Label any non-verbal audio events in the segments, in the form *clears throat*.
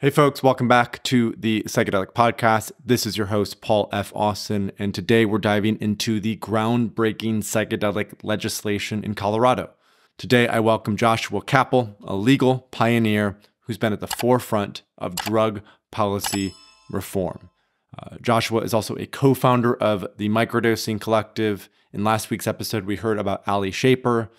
Hey, folks, welcome back to the Psychedelic Podcast. This is your host, Paul F. Austin, and today we're diving into the groundbreaking psychedelic legislation in Colorado. Today, I welcome Joshua Kappel, a legal pioneer who's been at the forefront of drug policy reform. Uh, Joshua is also a co founder of the Microdosing Collective. In last week's episode, we heard about Ali Shaper,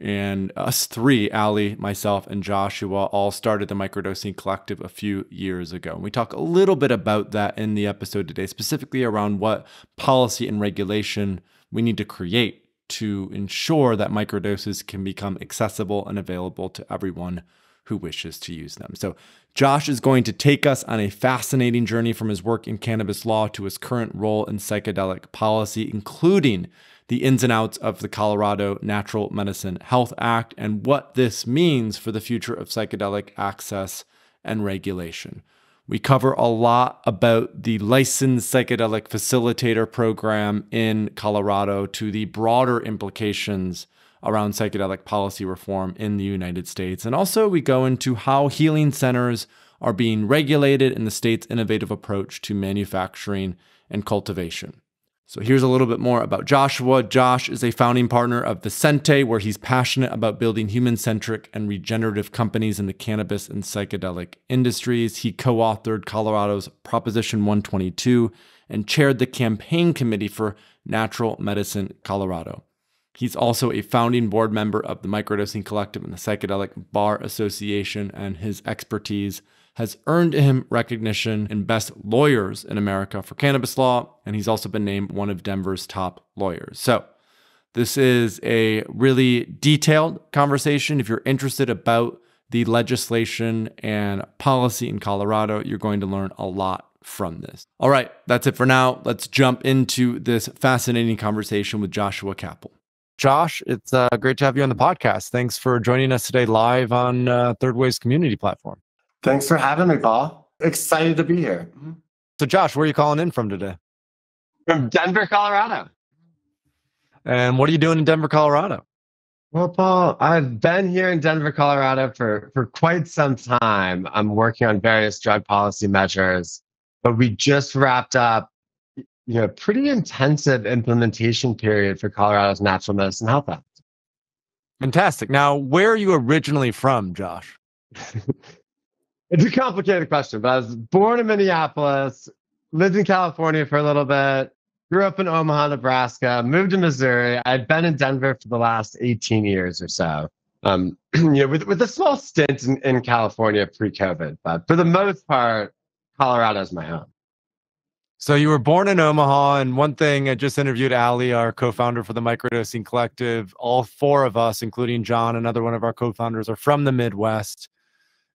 and us three, Ali, myself, and Joshua, all started the Microdosing Collective a few years ago. And we talk a little bit about that in the episode today, specifically around what policy and regulation we need to create to ensure that microdoses can become accessible and available to everyone who wishes to use them. So, Josh is going to take us on a fascinating journey from his work in cannabis law to his current role in psychedelic policy, including the ins and outs of the Colorado Natural Medicine Health Act and what this means for the future of psychedelic access and regulation. We cover a lot about the licensed psychedelic facilitator program in Colorado to the broader implications around psychedelic policy reform in the United States. And also, we go into how healing centers are being regulated in the state's innovative approach to manufacturing and cultivation. So here's a little bit more about Joshua. Josh is a founding partner of Vicente, where he's passionate about building human centric and regenerative companies in the cannabis and psychedelic industries. He co authored Colorado's Proposition 122 and chaired the campaign committee for Natural Medicine Colorado. He's also a founding board member of the Microdosing Collective and the Psychedelic Bar Association, and his expertise has earned him recognition in Best Lawyers in America for cannabis law, and he's also been named one of Denver's top lawyers. So, this is a really detailed conversation. If you're interested about the legislation and policy in Colorado, you're going to learn a lot from this. All right, that's it for now. Let's jump into this fascinating conversation with Joshua Kappel. Josh, it's uh, great to have you on the podcast. Thanks for joining us today live on uh, Third Wave's community platform. Thanks for having me, Paul. Excited to be here. Mm-hmm. So, Josh, where are you calling in from today? From Denver, Colorado. And what are you doing in Denver, Colorado? Well, Paul, I've been here in Denver, Colorado for, for quite some time. I'm working on various drug policy measures, but we just wrapped up you know, pretty intensive implementation period for Colorado's Natural Medicine Health Act. Fantastic. Now, where are you originally from, Josh? *laughs* It's a complicated question, but I was born in Minneapolis, lived in California for a little bit, grew up in Omaha, Nebraska, moved to Missouri. I've been in Denver for the last 18 years or so. Um, *clears throat* you know, with, with a small stint in, in California pre-COVID, but for the most part, Colorado is my home. So you were born in Omaha, and one thing I just interviewed Ali, our co-founder for the Microdosing Collective. All four of us, including John, another one of our co-founders, are from the Midwest.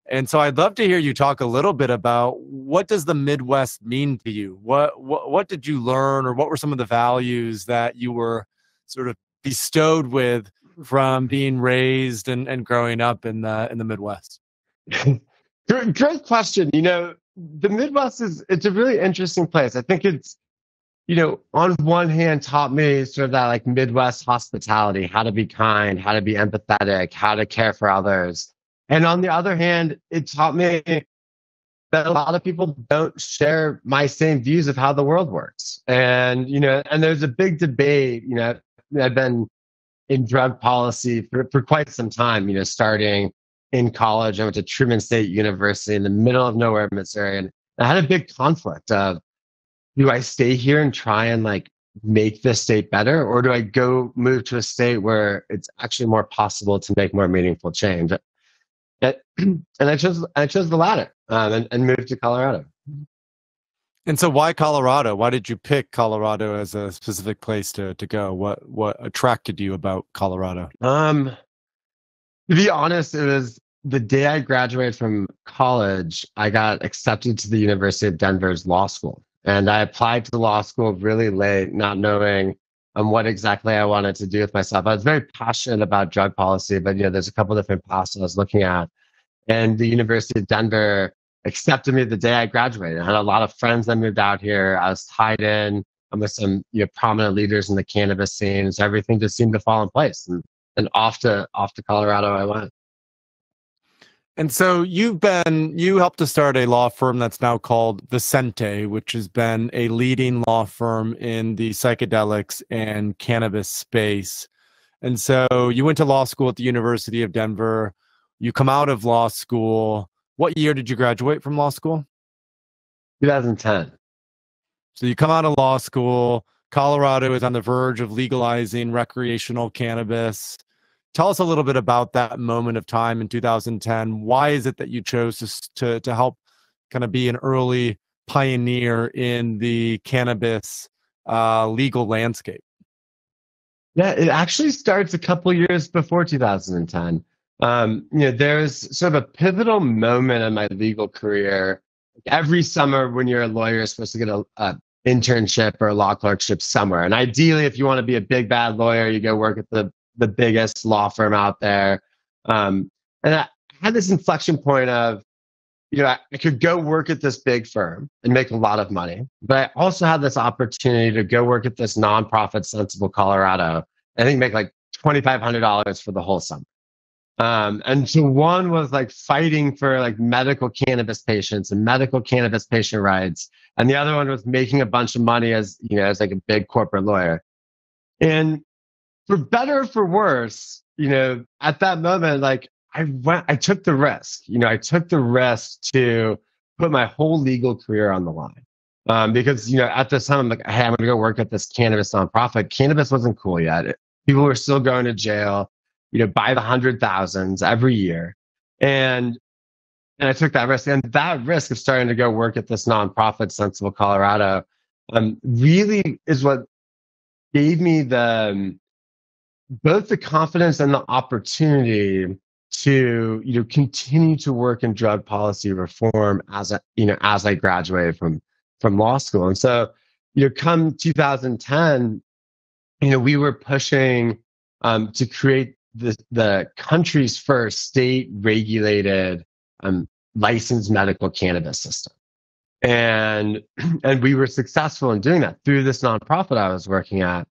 And so I'd love to hear you talk a little bit about what does the Midwest mean to you? What, what what did you learn or what were some of the values that you were sort of bestowed with mm-hmm. from being raised and, and growing up in the in the Midwest? *laughs* great, great question. You know, the Midwest is it's a really interesting place. I think it's you know, on one hand, taught me sort of that like Midwest hospitality, how to be kind, how to be empathetic, how to care for others. And on the other hand, it taught me that a lot of people don't share my same views of how the world works. And, you know, and there's a big debate, you know, I've been in drug policy for, for quite some time, you know, starting in college. I went to Truman State University in the middle of nowhere, Missouri. And I had a big conflict of do I stay here and try and like make this state better or do I go move to a state where it's actually more possible to make more meaningful change? *clears throat* and I chose I chose the latter um, and, and moved to Colorado. And so, why Colorado? Why did you pick Colorado as a specific place to to go? What what attracted you about Colorado? Um, to be honest, it was the day I graduated from college. I got accepted to the University of Denver's law school, and I applied to the law school really late, not knowing on what exactly I wanted to do with myself. I was very passionate about drug policy, but you know, there's a couple different paths I was looking at. And the University of Denver accepted me the day I graduated. I had a lot of friends that moved out here. I was tied in I'm with some you know, prominent leaders in the cannabis scene. So everything just seemed to fall in place. And, and off to off to Colorado I went. And so you've been, you helped to start a law firm that's now called Vicente, which has been a leading law firm in the psychedelics and cannabis space. And so you went to law school at the University of Denver. You come out of law school. What year did you graduate from law school? 2010. So you come out of law school. Colorado is on the verge of legalizing recreational cannabis. Tell us a little bit about that moment of time in 2010. Why is it that you chose to, to, to help kind of be an early pioneer in the cannabis uh, legal landscape? Yeah, it actually starts a couple years before 2010. Um, you know, there's sort of a pivotal moment in my legal career. Every summer, when you're a lawyer, you're supposed to get a, a internship or a law clerkship somewhere. And ideally, if you want to be a big bad lawyer, you go work at the the biggest law firm out there. Um, and I had this inflection point of, you know, I, I could go work at this big firm and make a lot of money, but I also had this opportunity to go work at this nonprofit, Sensible Colorado. I think make like twenty five hundred dollars for the whole summer. Um, and so one was like fighting for like medical cannabis patients and medical cannabis patient rights, and the other one was making a bunch of money as you know as like a big corporate lawyer. And for better or for worse, you know, at that moment, like I went, I took the risk. You know, I took the risk to put my whole legal career on the line. Um, because you know, at this time, I'm like, hey, I'm going to go work at this cannabis nonprofit. Cannabis wasn't cool yet. It, people were still going to jail, you know, by the hundred thousands every year, and and I took that risk. And that risk of starting to go work at this nonprofit, Sensible Colorado, um, really is what gave me the um, both the confidence and the opportunity to you know continue to work in drug policy reform as a you know as I graduated from from law school. And so, you know, come 2010, you know, we were pushing um, to create the the country's first state regulated um, licensed medical cannabis system. And *clears throat* and we were successful in doing that through this nonprofit I was working at.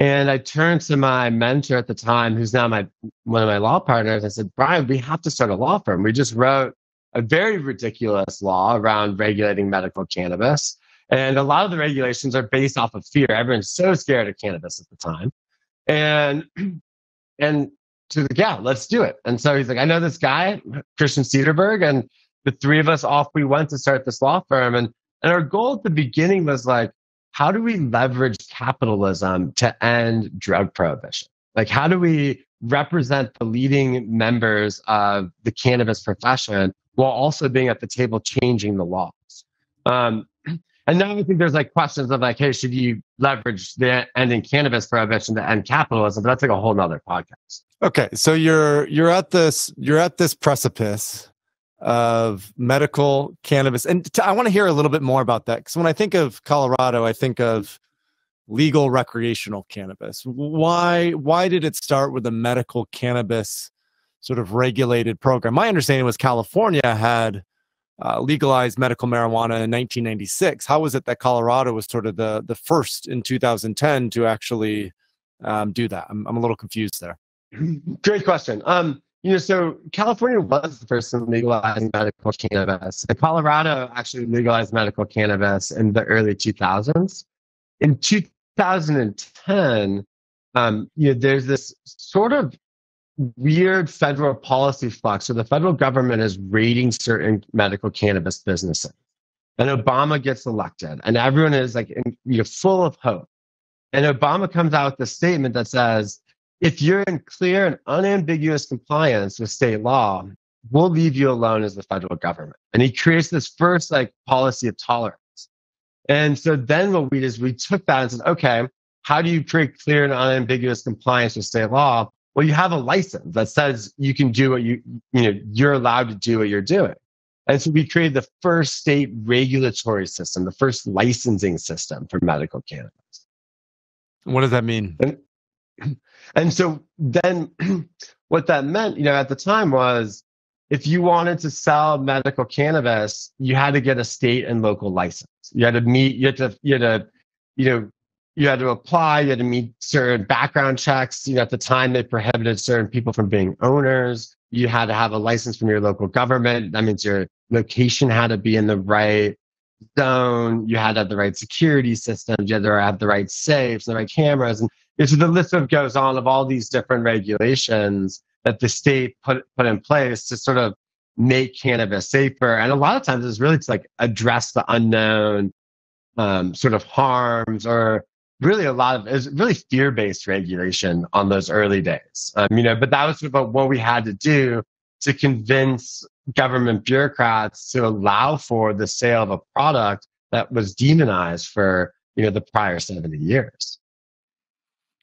And I turned to my mentor at the time, who's now my one of my law partners. I said, Brian, we have to start a law firm. We just wrote a very ridiculous law around regulating medical cannabis. And a lot of the regulations are based off of fear. Everyone's so scared of cannabis at the time. And *clears throat* and to the yeah, let's do it. And so he's like, I know this guy, Christian Sederberg, and the three of us off we went to start this law firm. And and our goal at the beginning was like, how do we leverage capitalism to end drug prohibition? Like, how do we represent the leading members of the cannabis profession while also being at the table changing the laws? Um, *clears throat* and now I think there's like questions of like, hey, should you leverage the ending cannabis prohibition to end capitalism? But that's like a whole nother podcast. Okay, so you're you're at this you're at this precipice of medical cannabis. And t- I want to hear a little bit more about that because when I think of Colorado, I think of legal recreational cannabis. Why why did it start with a medical cannabis sort of regulated program? My understanding was California had uh, legalized medical marijuana in 1996. How was it that Colorado was sort of the the first in 2010 to actually um, do that? I'm, I'm a little confused there. *clears throat* Great question. Um, you know, so California was the first in legalizing medical cannabis. Colorado actually legalized medical cannabis in the early 2000s. In 2010, um, you know, there's this sort of weird federal policy flux. So the federal government is raiding certain medical cannabis businesses. And Obama gets elected, and everyone is like in, you know, full of hope. And Obama comes out with a statement that says, if you're in clear and unambiguous compliance with state law, we'll leave you alone as the federal government. And he creates this first like policy of tolerance. And so then what we did is we took that and said, okay, how do you create clear and unambiguous compliance with state law? Well, you have a license that says you can do what you, you know, you're allowed to do what you're doing. And so we created the first state regulatory system, the first licensing system for medical cannabis. What does that mean? And, *clears throat* and so then *clears throat* what that meant, you know, at the time was if you wanted to sell medical cannabis, you had to get a state and local license. You had to meet, you had to, you had to, you know, you had to apply, you had to meet certain background checks. You know, at the time they prohibited certain people from being owners. You had to have a license from your local government. That means your location had to be in the right zone. You had to have the right security systems. You had to have the right safes, the right cameras. And so the list of goes on of all these different regulations that the state put put in place to sort of make cannabis safer. And a lot of times it's really to like address the unknown um, sort of harms or really a lot of is really fear-based regulation on those early days. Um, you know, but that was sort of what we had to do to convince government bureaucrats to allow for the sale of a product that was demonized for you know the prior 70 years.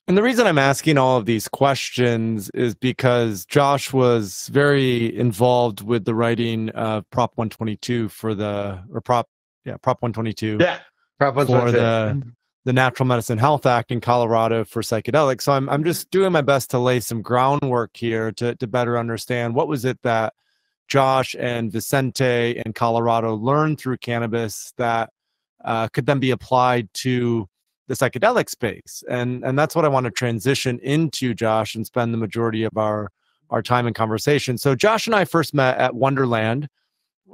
And the reason I'm asking all of these questions is because Josh was very involved with the writing of Prop 122 for the or Prop yeah Prop 122 yeah Prop 122 for the the Natural Medicine Health Act in Colorado for psychedelics. So I'm I'm just doing my best to lay some groundwork here to to better understand what was it that Josh and Vicente in Colorado learned through cannabis that uh, could then be applied to the psychedelic space, and and that's what I want to transition into, Josh, and spend the majority of our our time in conversation. So Josh and I first met at Wonderland,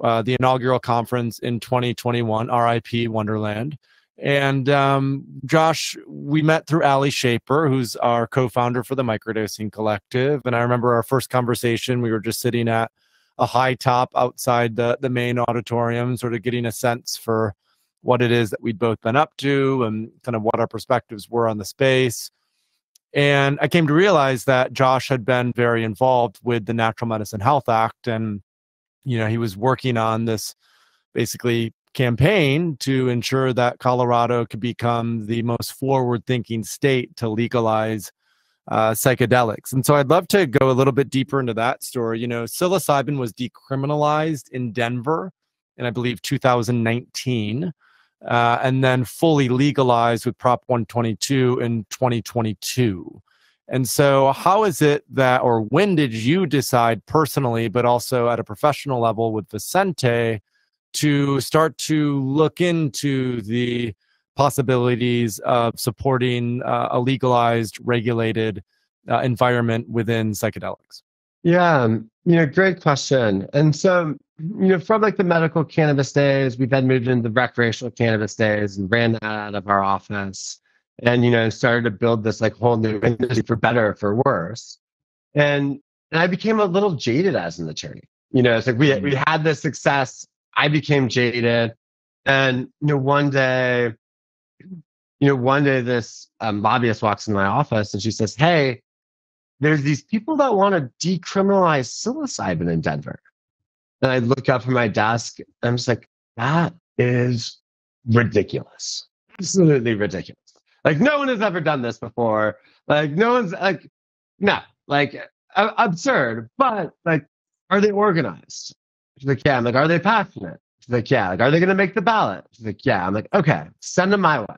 uh, the inaugural conference in 2021, RIP Wonderland. And um, Josh, we met through Ali Shaper, who's our co-founder for the Microdosing Collective. And I remember our first conversation. We were just sitting at a high top outside the the main auditorium, sort of getting a sense for what it is that we'd both been up to and kind of what our perspectives were on the space. And I came to realize that Josh had been very involved with the Natural Medicine Health Act. And, you know, he was working on this basically campaign to ensure that Colorado could become the most forward thinking state to legalize uh, psychedelics. And so I'd love to go a little bit deeper into that story. You know, psilocybin was decriminalized in Denver in, I believe, 2019 uh, and then fully legalized with Prop 122 in 2022. And so, how is it that, or when did you decide personally, but also at a professional level with Vicente, to start to look into the possibilities of supporting uh, a legalized, regulated uh, environment within psychedelics? Yeah, um, you know, great question. And so, you know, from like the medical cannabis days, we've then moved into the recreational cannabis days and ran that out of our office and, you know, started to build this like whole new industry for better or for worse. And, and I became a little jaded as an attorney. You know, it's like we, we mm-hmm. had this success. I became jaded. And, you know, one day, you know, one day this um, lobbyist walks into my office and she says, Hey, there's these people that want to decriminalize psilocybin in Denver. And I look up from my desk and I'm just like, that is ridiculous. Absolutely ridiculous. Like no one has ever done this before. Like no one's like, no, like absurd. But like, are they organized? She's like, yeah. I'm like, are they passionate? She's like, yeah. Like, are they going to make the ballot? She's like, yeah. I'm like, okay, send them my way.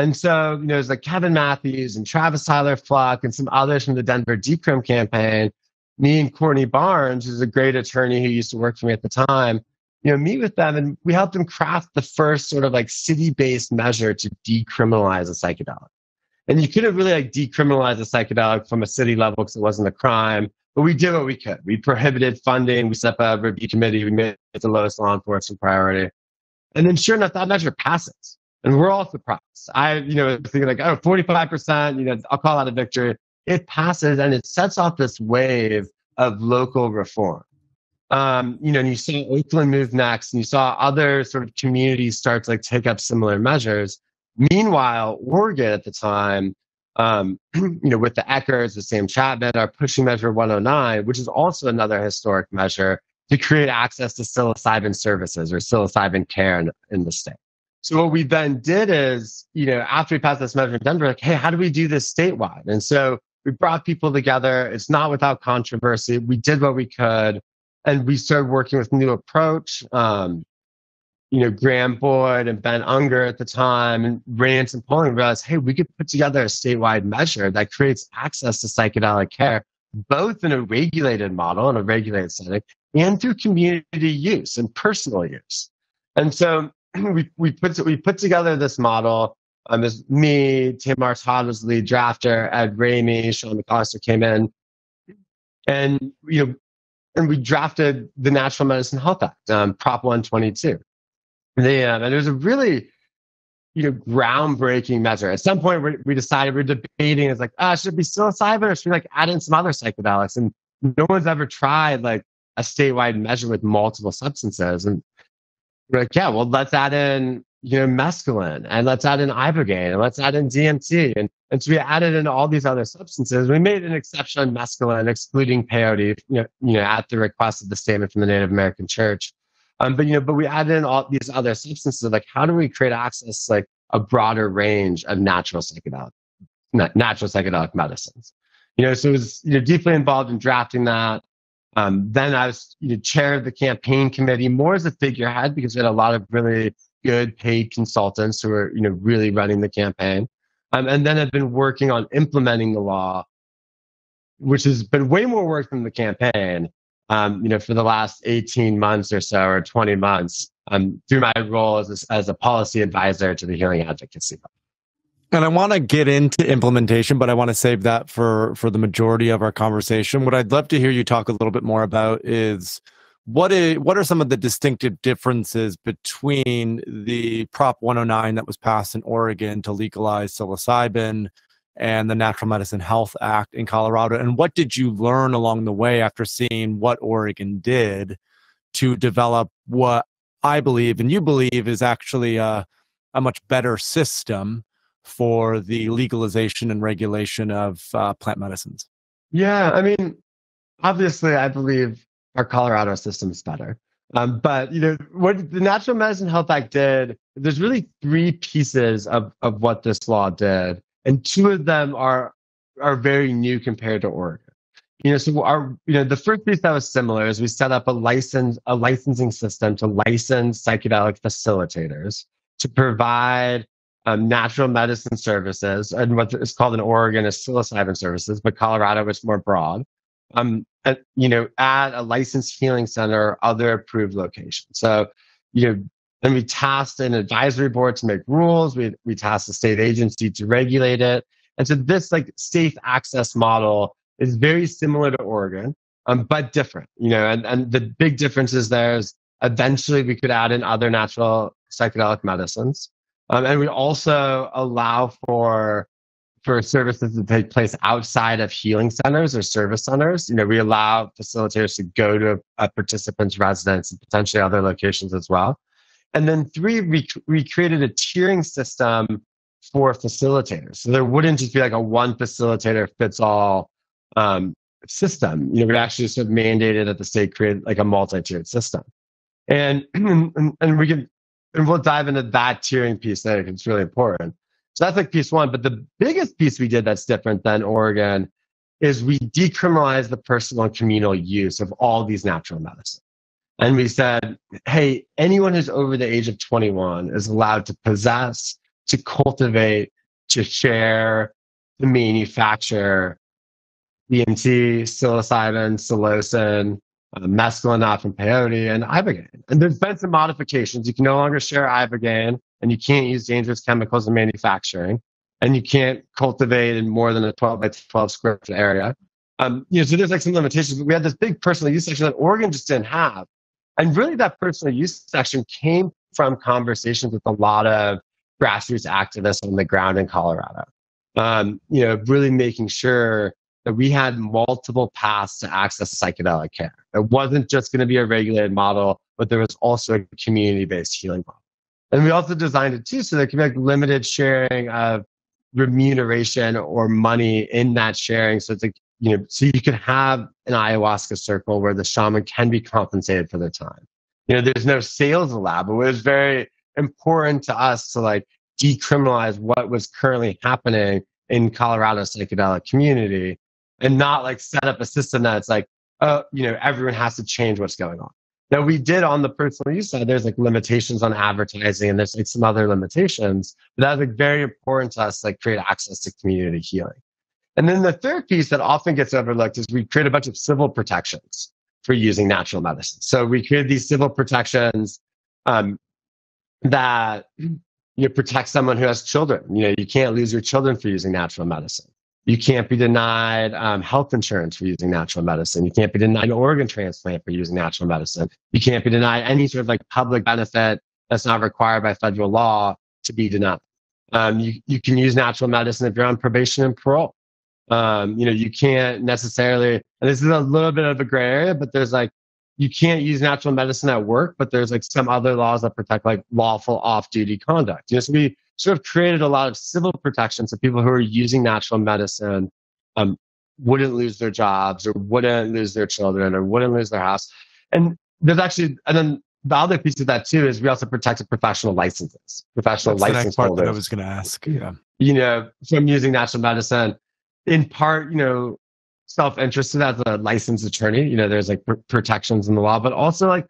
And so, you know, there's like Kevin Matthews and Travis Tyler Fluck and some others from the Denver Decrim campaign. Me and Courtney Barnes, who's a great attorney who used to work for me at the time, you know, meet with them and we helped them craft the first sort of like city-based measure to decriminalize a psychedelic. And you couldn't really like decriminalize a psychedelic from a city level because it wasn't a crime, but we did what we could. We prohibited funding. We set up a review committee. We made it the lowest law enforcement priority. And then sure enough, that measure passes. And we're all surprised. I, you know, thinking like, oh, 45%, you know, I'll call that a victory. It passes and it sets off this wave of local reform. Um, you know, and you saw Oakland move next, and you saw other sort of communities start to like take up similar measures. Meanwhile, Oregon at the time, um, *clears throat* you know, with the Eckerts, the Sam Chapman, are pushing Measure 109, which is also another historic measure to create access to psilocybin services or psilocybin care in, in the state. So what we then did is, you know, after we passed this measure in Denver, like, hey, how do we do this statewide? And so we brought people together. It's not without controversy. We did what we could, and we started working with New Approach. Um, you know, Graham Boyd and Ben Unger at the time, and ran and polling, realized, hey, we could put together a statewide measure that creates access to psychedelic care, both in a regulated model, in a regulated setting, and through community use and personal use. And so *laughs* we, we put we put together this model. Um, me, Tamar Todd was the lead drafter, Ed Ramey, Sean McAllister came in. And, you know, and we drafted the Natural Medicine Health Act, um, Prop 122. The, um, and it was a really, you know, groundbreaking measure. At some point, we, we decided we are debating. It's like, ah, should it be psilocybin or should we like add in some other psychedelics? And no one's ever tried like a statewide measure with multiple substances. And like, yeah, well, let's add in, you know, mescaline and let's add in ibogaine and let's add in DMT. And, and so we added in all these other substances. We made an exception on mescaline, excluding peyote, you know, you know, at the request of the statement from the Native American Church. Um, but you know, but we added in all these other substances. Like, how do we create access like a broader range of natural psychedelic, natural psychedelic medicines? You know, so it was you know deeply involved in drafting that. Um, then I was you know, chair of the campaign committee, more as a figurehead because we had a lot of really good paid consultants who were you know really running the campaign. Um, and then I've been working on implementing the law, which has been way more work than the campaign um, you know, for the last 18 months or so, or 20 months, um, through my role as a, as a policy advisor to the Healing Advocacy. And I want to get into implementation, but I want to save that for for the majority of our conversation. What I'd love to hear you talk a little bit more about is what is what are some of the distinctive differences between the Prop 109 that was passed in Oregon to legalize psilocybin and the Natural Medicine Health Act in Colorado? And what did you learn along the way after seeing what Oregon did to develop what I believe and you believe is actually a, a much better system for the legalization and regulation of uh, plant medicines? Yeah, I mean, obviously, I believe our Colorado system is better. Um, but you know what the Natural Medicine Health Act did. There's really three pieces of of what this law did and two of them are are very new compared to Oregon. You know, so our you know the first piece that was similar is we set up a license a licensing system to license psychedelic facilitators to provide um, natural medicine services and what is called in Oregon is psilocybin services, but Colorado is more broad. Um, and, you know, at a licensed healing center or other approved location. So, you know, then we tasked an advisory board to make rules. We, we tasked the state agency to regulate it. And so this like safe access model is very similar to Oregon, um, but different, you know, and, and the big difference is there's eventually we could add in other natural psychedelic medicines. Um, and we also allow for for services to take place outside of healing centers or service centers. You know, we allow facilitators to go to a, a participant's residence and potentially other locations as well. And then three, we, we created a tiering system for facilitators. So there wouldn't just be like a one facilitator fits all um, system. You know, we actually sort of mandated that the state create like a multi-tiered system. And, *clears throat* and, and we can, and we'll dive into that tiering piece there because it's really important. So that's like piece one. But the biggest piece we did that's different than Oregon is we decriminalized the personal and communal use of all these natural medicines. And we said, hey, anyone who's over the age of 21 is allowed to possess, to cultivate, to share, to manufacture DMT, psilocybin, psilocin, uh, mescaline from peyote, and ibogaine. And there's been some modifications. You can no longer share ibogaine, and you can't use dangerous chemicals in manufacturing, and you can't cultivate in more than a 12 by 12 square foot area. Um, you know, so there's like some limitations. But we had this big personal use section that Oregon just didn't have. And really, that personal use section came from conversations with a lot of grassroots activists on the ground in Colorado. Um, you know, really making sure that we had multiple paths to access psychedelic care. It wasn't just going to be a regulated model, but there was also a community based healing model. And we also designed it too so there could be like limited sharing of remuneration or money in that sharing. So it's like you know, so you could have an ayahuasca circle where the shaman can be compensated for their time. You know, there's no sales allowed, but it was very important to us to like decriminalize what was currently happening in Colorado psychedelic community and not like set up a system that's like, oh, you know, everyone has to change what's going on. Now we did on the personal use side, there's like limitations on advertising and there's like some other limitations, but that's like very important to us, like create access to community healing. And then the third piece that often gets overlooked is we create a bunch of civil protections for using natural medicine. So we created these civil protections um, that you you know, protect someone who has children. You know, you can't lose your children for using natural medicine. You can't be denied um, health insurance for using natural medicine. You can't be denied an organ transplant for using natural medicine. You can't be denied any sort of like public benefit that's not required by federal law to be denied. Um, you, you can use natural medicine if you're on probation and parole. Um, you know, you can't necessarily, and this is a little bit of a gray area, but there's like, you can't use natural medicine at work, but there's like some other laws that protect like lawful off duty conduct. You know, so we sort of created a lot of civil protections so people who are using natural medicine um, wouldn't lose their jobs or wouldn't lose their children or wouldn't lose their house. And there's actually, and then the other piece of that too is we also protected professional licenses, professional That's license part holders. that I was going to ask. Yeah. You know, from using natural medicine, in part, you know, self-interested as a licensed attorney. You know, there's like pr- protections in the law, but also like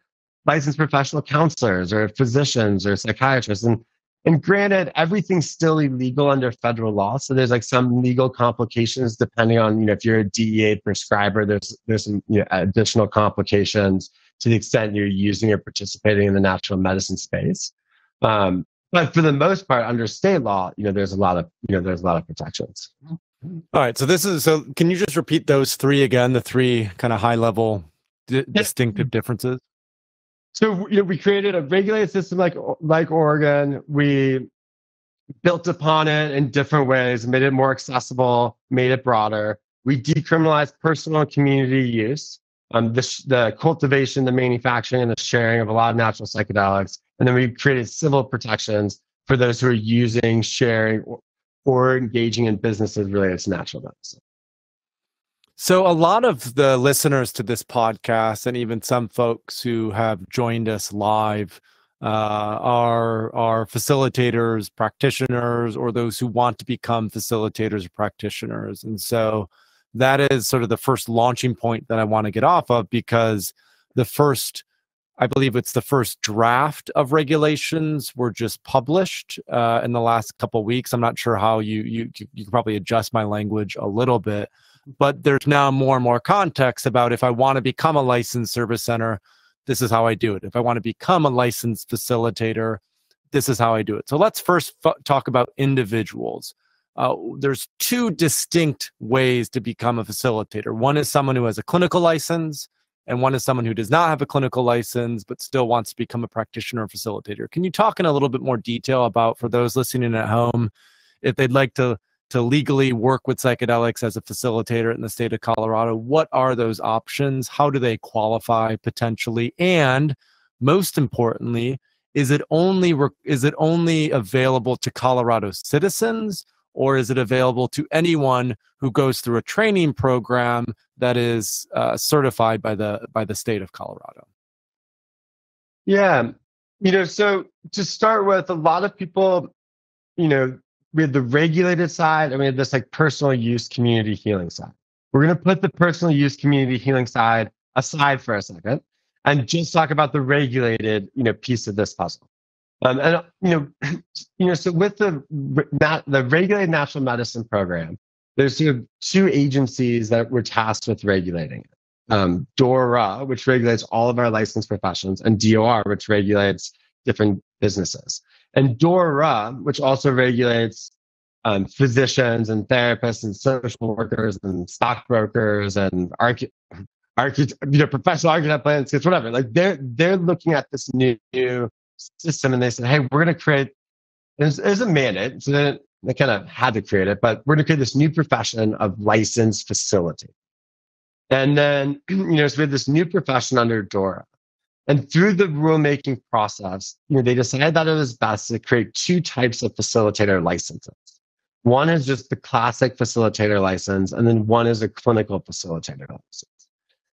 licensed professional counselors or physicians or psychiatrists. And and granted, everything's still illegal under federal law. So there's like some legal complications depending on, you know, if you're a DEA prescriber, there's there's some you know, additional complications to the extent you're using or participating in the natural medicine space. Um, but for the most part, under state law, you know, there's a lot of, you know, there's a lot of protections. All right. So this is so. Can you just repeat those three again? The three kind of high level di- distinctive differences. So you know, we created a regulated system like like Oregon. We built upon it in different ways, made it more accessible, made it broader. We decriminalized personal and community use, um, the, the cultivation, the manufacturing, and the sharing of a lot of natural psychedelics. And then we created civil protections for those who are using, sharing, or, or engaging in businesses related to natural medicine. So, a lot of the listeners to this podcast, and even some folks who have joined us live, uh, are are facilitators, practitioners, or those who want to become facilitators or practitioners. And so, that is sort of the first launching point that I want to get off of because the first, I believe it's the first draft of regulations were just published uh, in the last couple weeks. I'm not sure how you you you can probably adjust my language a little bit but there's now more and more context about if I want to become a licensed service center, this is how I do it. If I want to become a licensed facilitator, this is how I do it. So let's first talk about individuals. Uh, there's two distinct ways to become a facilitator. One is someone who has a clinical license, and one is someone who does not have a clinical license but still wants to become a practitioner or facilitator. Can you talk in a little bit more detail about for those listening at home if they'd like to to legally work with psychedelics as a facilitator in the state of Colorado. What are those options? How do they qualify potentially? And most importantly, is it only is it only available to Colorado citizens or is it available to anyone who goes through a training program that is uh, certified by the by the state of Colorado? Yeah, you know, so to start with, a lot of people, you know, we have the regulated side and we have this like personal use community healing side. We're going to put the personal use community healing side aside for a second and just talk about the regulated, you know, piece of this puzzle. Um, and you know, *clears throat* you know, so with the the regulated natural medicine program, there's sort of two agencies that were tasked with regulating it. Um, DORA, which regulates all of our licensed professions, and DOR, which regulates different businesses. And DORA, which also regulates um, physicians and therapists and social workers and stockbrokers and archi- archi- you know, professional architect whatever. Like they're they're looking at this new, new system and they said, hey, we're going to create. There's, there's a mandate, so they, they kind of had to create it, but we're going to create this new profession of licensed facility. And then, *clears throat* you know, so we have this new profession under DORA. And through the rulemaking process, you know, they decided that it was best to create two types of facilitator licenses. One is just the classic facilitator license, and then one is a clinical facilitator license.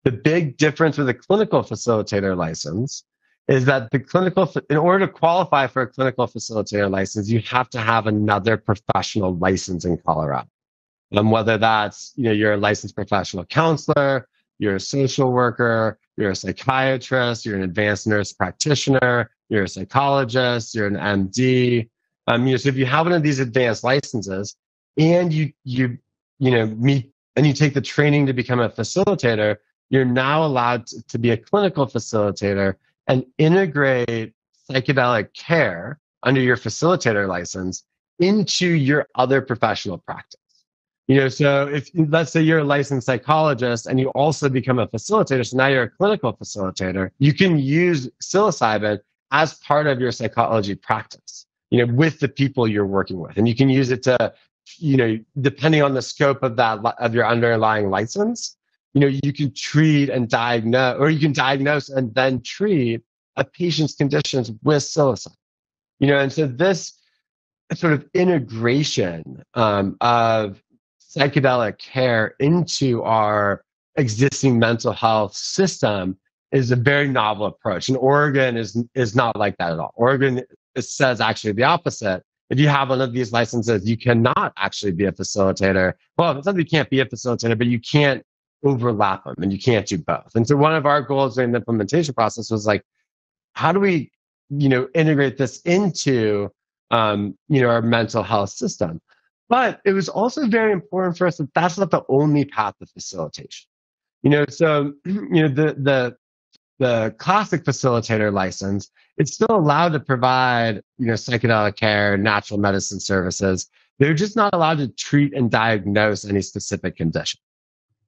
The big difference with a clinical facilitator license is that the clinical, in order to qualify for a clinical facilitator license, you have to have another professional license in Colorado. And whether that's, you know, you're a licensed professional counselor, you're a social worker, you're a psychiatrist, you're an advanced nurse practitioner, you're a psychologist, you're an MD. Um, you know, so if you have one of these advanced licenses and you you you know meet and you take the training to become a facilitator, you're now allowed to, to be a clinical facilitator and integrate psychedelic care under your facilitator license into your other professional practice. You know, so if let's say you're a licensed psychologist and you also become a facilitator, so now you're a clinical facilitator, you can use psilocybin as part of your psychology practice, you know, with the people you're working with. And you can use it to, you know, depending on the scope of that of your underlying license, you know, you can treat and diagnose, or you can diagnose and then treat a patient's conditions with psilocybin. You know, and so this sort of integration um, of psychedelic care into our existing mental health system is a very novel approach. And Oregon is is not like that at all. Oregon says actually the opposite. If you have one of these licenses, you cannot actually be a facilitator. Well, it's not that you can't be a facilitator, but you can't overlap them and you can't do both. And so one of our goals during the implementation process was like, how do we, you know, integrate this into um, you know, our mental health system? But it was also very important for us that that's not the only path of facilitation. You know, so *clears throat* you know the the the classic facilitator license, it's still allowed to provide you know psychedelic care, natural medicine services. They're just not allowed to treat and diagnose any specific condition.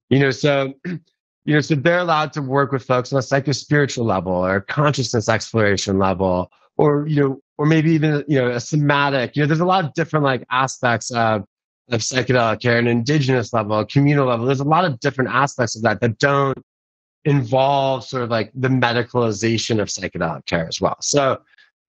You know, so *clears throat* you know, so they're allowed to work with folks on a psychospiritual level or consciousness exploration level, or you know, or maybe even you know a somatic. You know, there's a lot of different like aspects of of psychedelic care, an indigenous level, communal level. There's a lot of different aspects of that that don't involve sort of like the medicalization of psychedelic care as well. So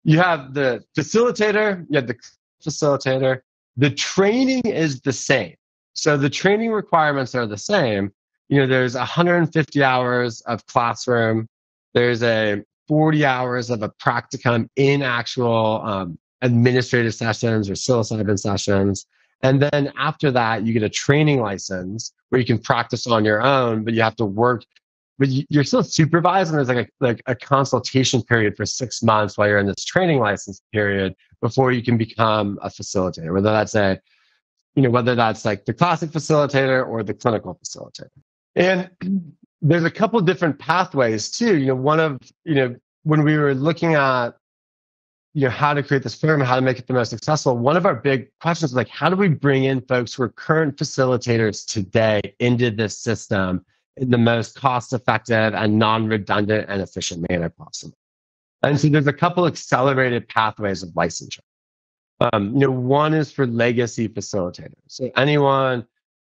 you have the facilitator, you have the facilitator. The training is the same. So the training requirements are the same. You know, there's 150 hours of classroom. There's a 40 hours of a practicum in actual um, administrative sessions or psilocybin sessions. And then after that, you get a training license where you can practice on your own, but you have to work. But you're still supervised, and there's like a, like a consultation period for six months while you're in this training license period before you can become a facilitator. Whether that's a, you know, whether that's like the classic facilitator or the clinical facilitator. And there's a couple different pathways too. You know, one of, you know, when we were looking at, you know, how to create this firm how to make it the most successful, one of our big questions was like, how do we bring in folks who are current facilitators today into this system in the most cost effective and non redundant and efficient manner possible? And so there's a couple accelerated pathways of licensure. Um, you know, one is for legacy facilitators. So anyone,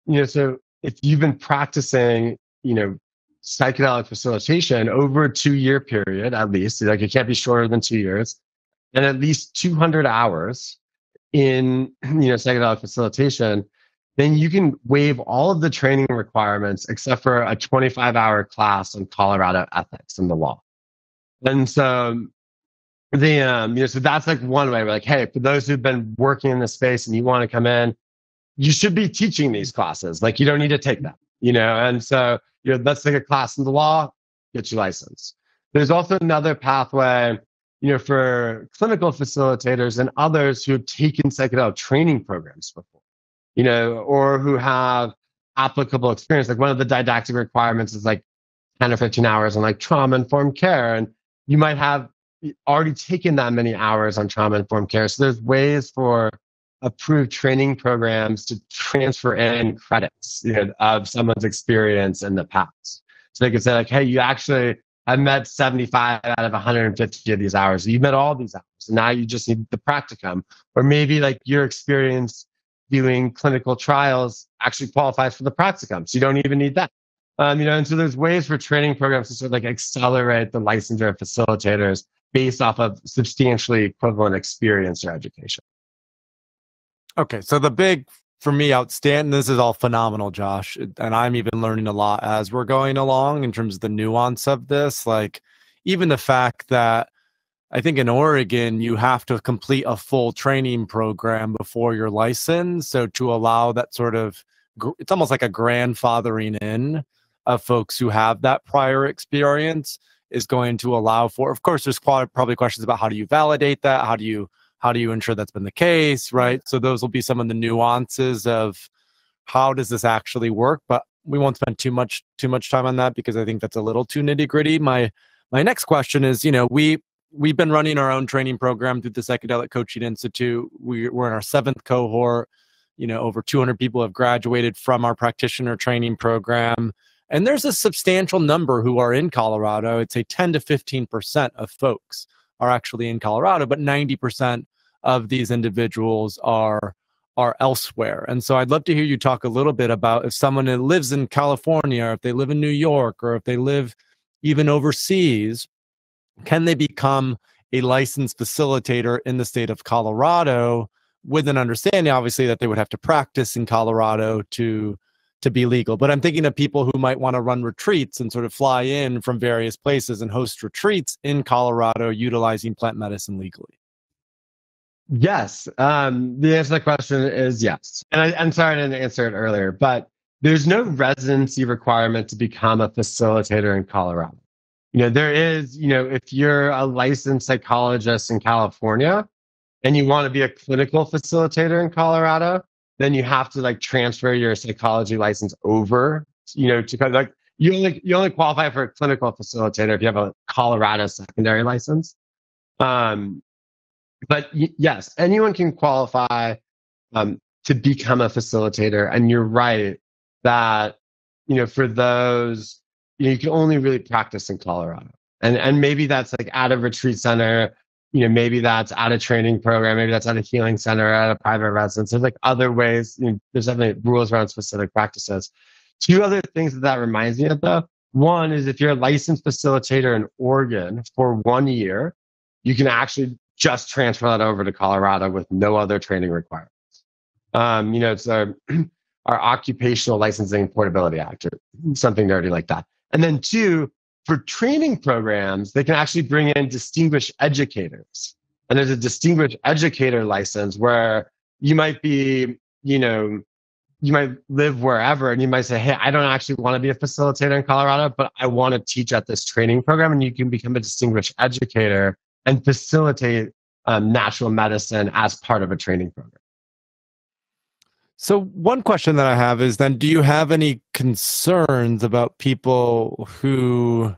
you know, so if you've been practicing, you know, psychedelic facilitation over a two year period, at least, like it can't be shorter than two years, and at least 200 hours in *clears throat* you know psychedelic facilitation, then you can waive all of the training requirements except for a 25 hour class on Colorado ethics and the law. And so the um, you know, so that's like one way. We're like, hey, for those who've been working in the space and you want to come in, you should be teaching these classes. Like you don't need to take them, you know. And so you know, let's take a class in the law, get your license. There's also another pathway, you know, for clinical facilitators and others who have taken psychedelic training programs before, you know, or who have applicable experience. Like one of the didactic requirements is like 10 or 15 hours on like trauma informed care. And you might have already taken that many hours on trauma informed care. So there's ways for approved training programs to transfer in credits you know, of someone's experience in the past. So they could say like, hey, you actually have met 75 out of 150 of these hours. You met all these hours. And now you just need the practicum. Or maybe like your experience doing clinical trials actually qualifies for the practicum. So you don't even need that. Um, you know, and so there's ways for training programs to sort of like accelerate the licensure of facilitators based off of substantially equivalent experience or education. Okay, so the big for me outstanding this is all phenomenal josh and i'm even learning a lot as we're going along in terms of the nuance of this like even the fact that i think in oregon you have to complete a full training program before you're licensed so to allow that sort of it's almost like a grandfathering in of folks who have that prior experience is going to allow for of course there's probably questions about how do you validate that how do you how do you ensure that's been the case right so those will be some of the nuances of how does this actually work but we won't spend too much too much time on that because i think that's a little too nitty gritty my my next question is you know we we've been running our own training program through the Psychedelic Coaching Institute. We, we're in our seventh cohort. You know, over 200 people have graduated from our practitioner training program. And there's a substantial number who are in Colorado. I'd say 10 to 15% of folks are actually in Colorado, but 90% of these individuals are are elsewhere. And so I'd love to hear you talk a little bit about if someone lives in California, or if they live in New York, or if they live even overseas, can they become a licensed facilitator in the state of Colorado with an understanding obviously that they would have to practice in Colorado to to be legal. But I'm thinking of people who might want to run retreats and sort of fly in from various places and host retreats in Colorado utilizing plant medicine legally. Yes. Um, the answer to the question is yes. And I, I'm sorry I didn't answer it earlier, but there's no residency requirement to become a facilitator in Colorado. You know, there is, you know, if you're a licensed psychologist in California and you want to be a clinical facilitator in Colorado, then you have to like transfer your psychology license over, you know, to like you only you only qualify for a clinical facilitator if you have a Colorado secondary license. Um, but yes, anyone can qualify um, to become a facilitator, and you're right that you know for those you, know, you can only really practice in Colorado, and and maybe that's like at a retreat center you know, maybe that's at a training program, maybe that's at a healing center, at a private residence. There's like other ways. You know, there's definitely rules around specific practices. Two other things that that reminds me of, though. One is if you're a licensed facilitator in Oregon for one year, you can actually just transfer that over to Colorado with no other training requirements. Um, you know, it's our, *clears throat* our Occupational Licensing Portability Act or something nerdy like that. And then two, for training programs, they can actually bring in distinguished educators. And there's a distinguished educator license where you might be, you know, you might live wherever and you might say, Hey, I don't actually want to be a facilitator in Colorado, but I want to teach at this training program. And you can become a distinguished educator and facilitate um, natural medicine as part of a training program. So, one question that I have is then do you have any concerns about people who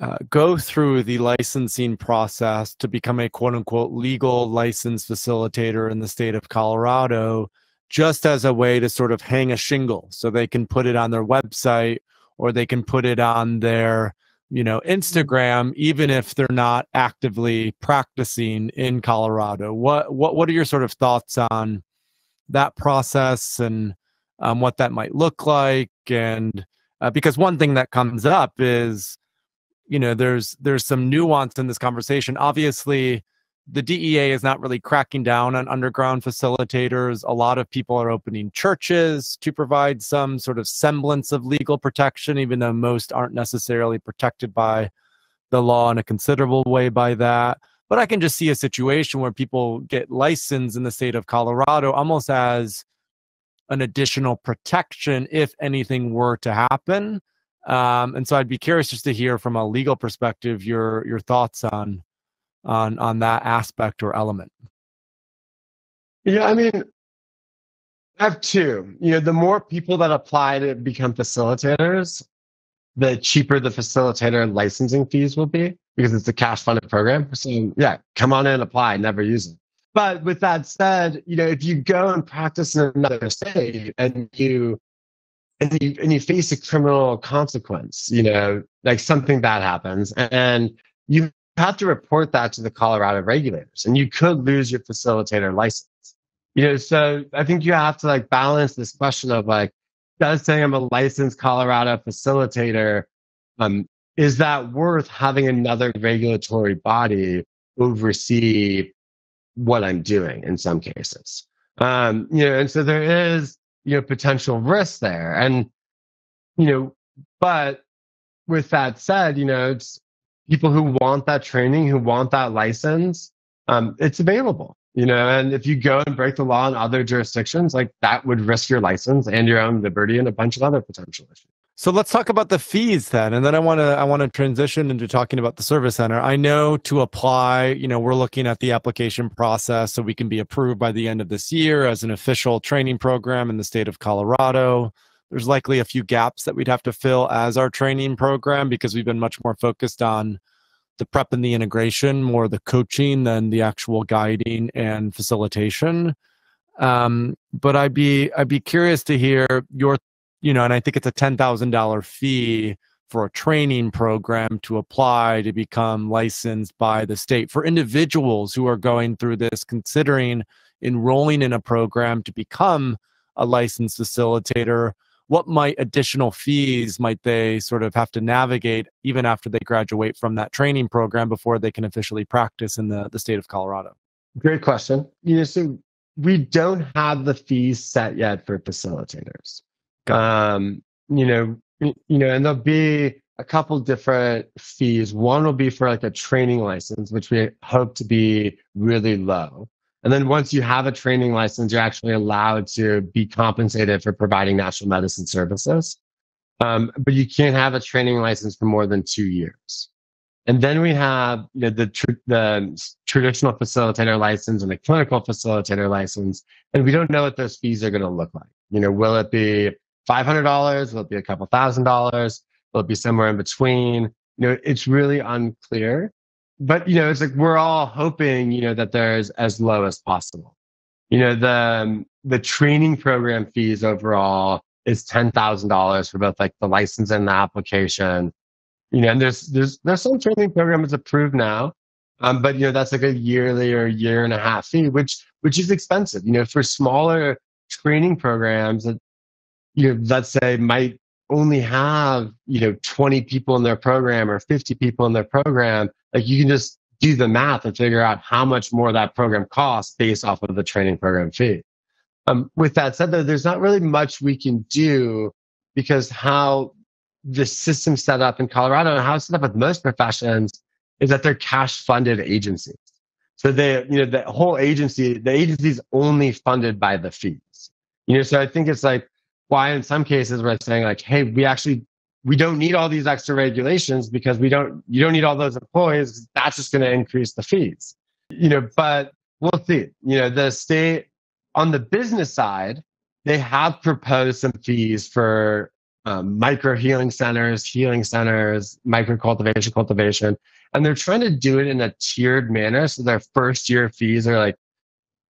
uh, go through the licensing process to become a quote unquote legal licensed facilitator in the state of Colorado just as a way to sort of hang a shingle so they can put it on their website or they can put it on their you know Instagram even if they're not actively practicing in Colorado. What what what are your sort of thoughts on that process and um, what that might look like? And uh, because one thing that comes up is you know there's there's some nuance in this conversation. Obviously the DEA is not really cracking down on underground facilitators. A lot of people are opening churches to provide some sort of semblance of legal protection, even though most aren't necessarily protected by the law in a considerable way by that. But I can just see a situation where people get licensed in the state of Colorado almost as an additional protection if anything were to happen. Um, and so I'd be curious just to hear from a legal perspective your your thoughts on on on that aspect or element. Yeah, I mean, I have two. You know, the more people that apply to become facilitators, the cheaper the facilitator licensing fees will be because it's a cash funded program. So yeah, come on in, apply, never use it. But with that said, you know, if you go and practice in another state and you and you and you face a criminal consequence, you know, like something bad happens and you have to report that to the Colorado regulators and you could lose your facilitator license. You know, so I think you have to like balance this question of like, does saying I'm a licensed Colorado facilitator um, is that worth having another regulatory body oversee what I'm doing in some cases? Um, you know, and so there is, you know, potential risk there. And, you know, but with that said, you know, it's people who want that training, who want that license, um, it's available, you know, and if you go and break the law in other jurisdictions, like that would risk your license and your own liberty and a bunch of other potential issues. So let's talk about the fees then, and then I want to I want to transition into talking about the service center. I know to apply, you know, we're looking at the application process so we can be approved by the end of this year as an official training program in the state of Colorado. There's likely a few gaps that we'd have to fill as our training program because we've been much more focused on the prep and the integration, more the coaching than the actual guiding and facilitation. Um, but I'd be I'd be curious to hear your, you know, and I think it's a ten thousand dollar fee for a training program to apply to become licensed by the state for individuals who are going through this, considering enrolling in a program to become a licensed facilitator what might additional fees might they sort of have to navigate even after they graduate from that training program before they can officially practice in the, the state of Colorado? Great question. You know, so we don't have the fees set yet for facilitators. Um, you know, you know, and there'll be a couple different fees. One will be for like a training license, which we hope to be really low. And then once you have a training license, you're actually allowed to be compensated for providing natural medicine services. Um, but you can't have a training license for more than two years. And then we have you know, the, tr- the traditional facilitator license and the clinical facilitator license. And we don't know what those fees are going to look like. You know, will it be $500? Will it be a couple thousand dollars? Will it be somewhere in between? You know, it's really unclear but you know, it's like we're all hoping, you know, that there's as low as possible. You know, the um, the training program fees overall is ten thousand dollars for both like the license and the application. You know, and there's there's there's some training programs approved now, um, but you know that's like a yearly or year and a half fee, which which is expensive. You know, for smaller training programs that you know, let's say might only have you know 20 people in their program or 50 people in their program like you can just do the math and figure out how much more that program costs based off of the training program fee. Um, with that said though there's not really much we can do because how the system set up in colorado and how it's set up with most professions is that they're cash funded agencies. So they you know the whole agency the agency is only funded by the fees. You know so i think it's like why in some cases we're saying like, hey, we actually we don't need all these extra regulations because we don't you don't need all those employees. That's just going to increase the fees. You know, but we'll see. You know, the state on the business side, they have proposed some fees for um, micro healing centers, healing centers, micro cultivation, cultivation, and they're trying to do it in a tiered manner. So their first year fees are like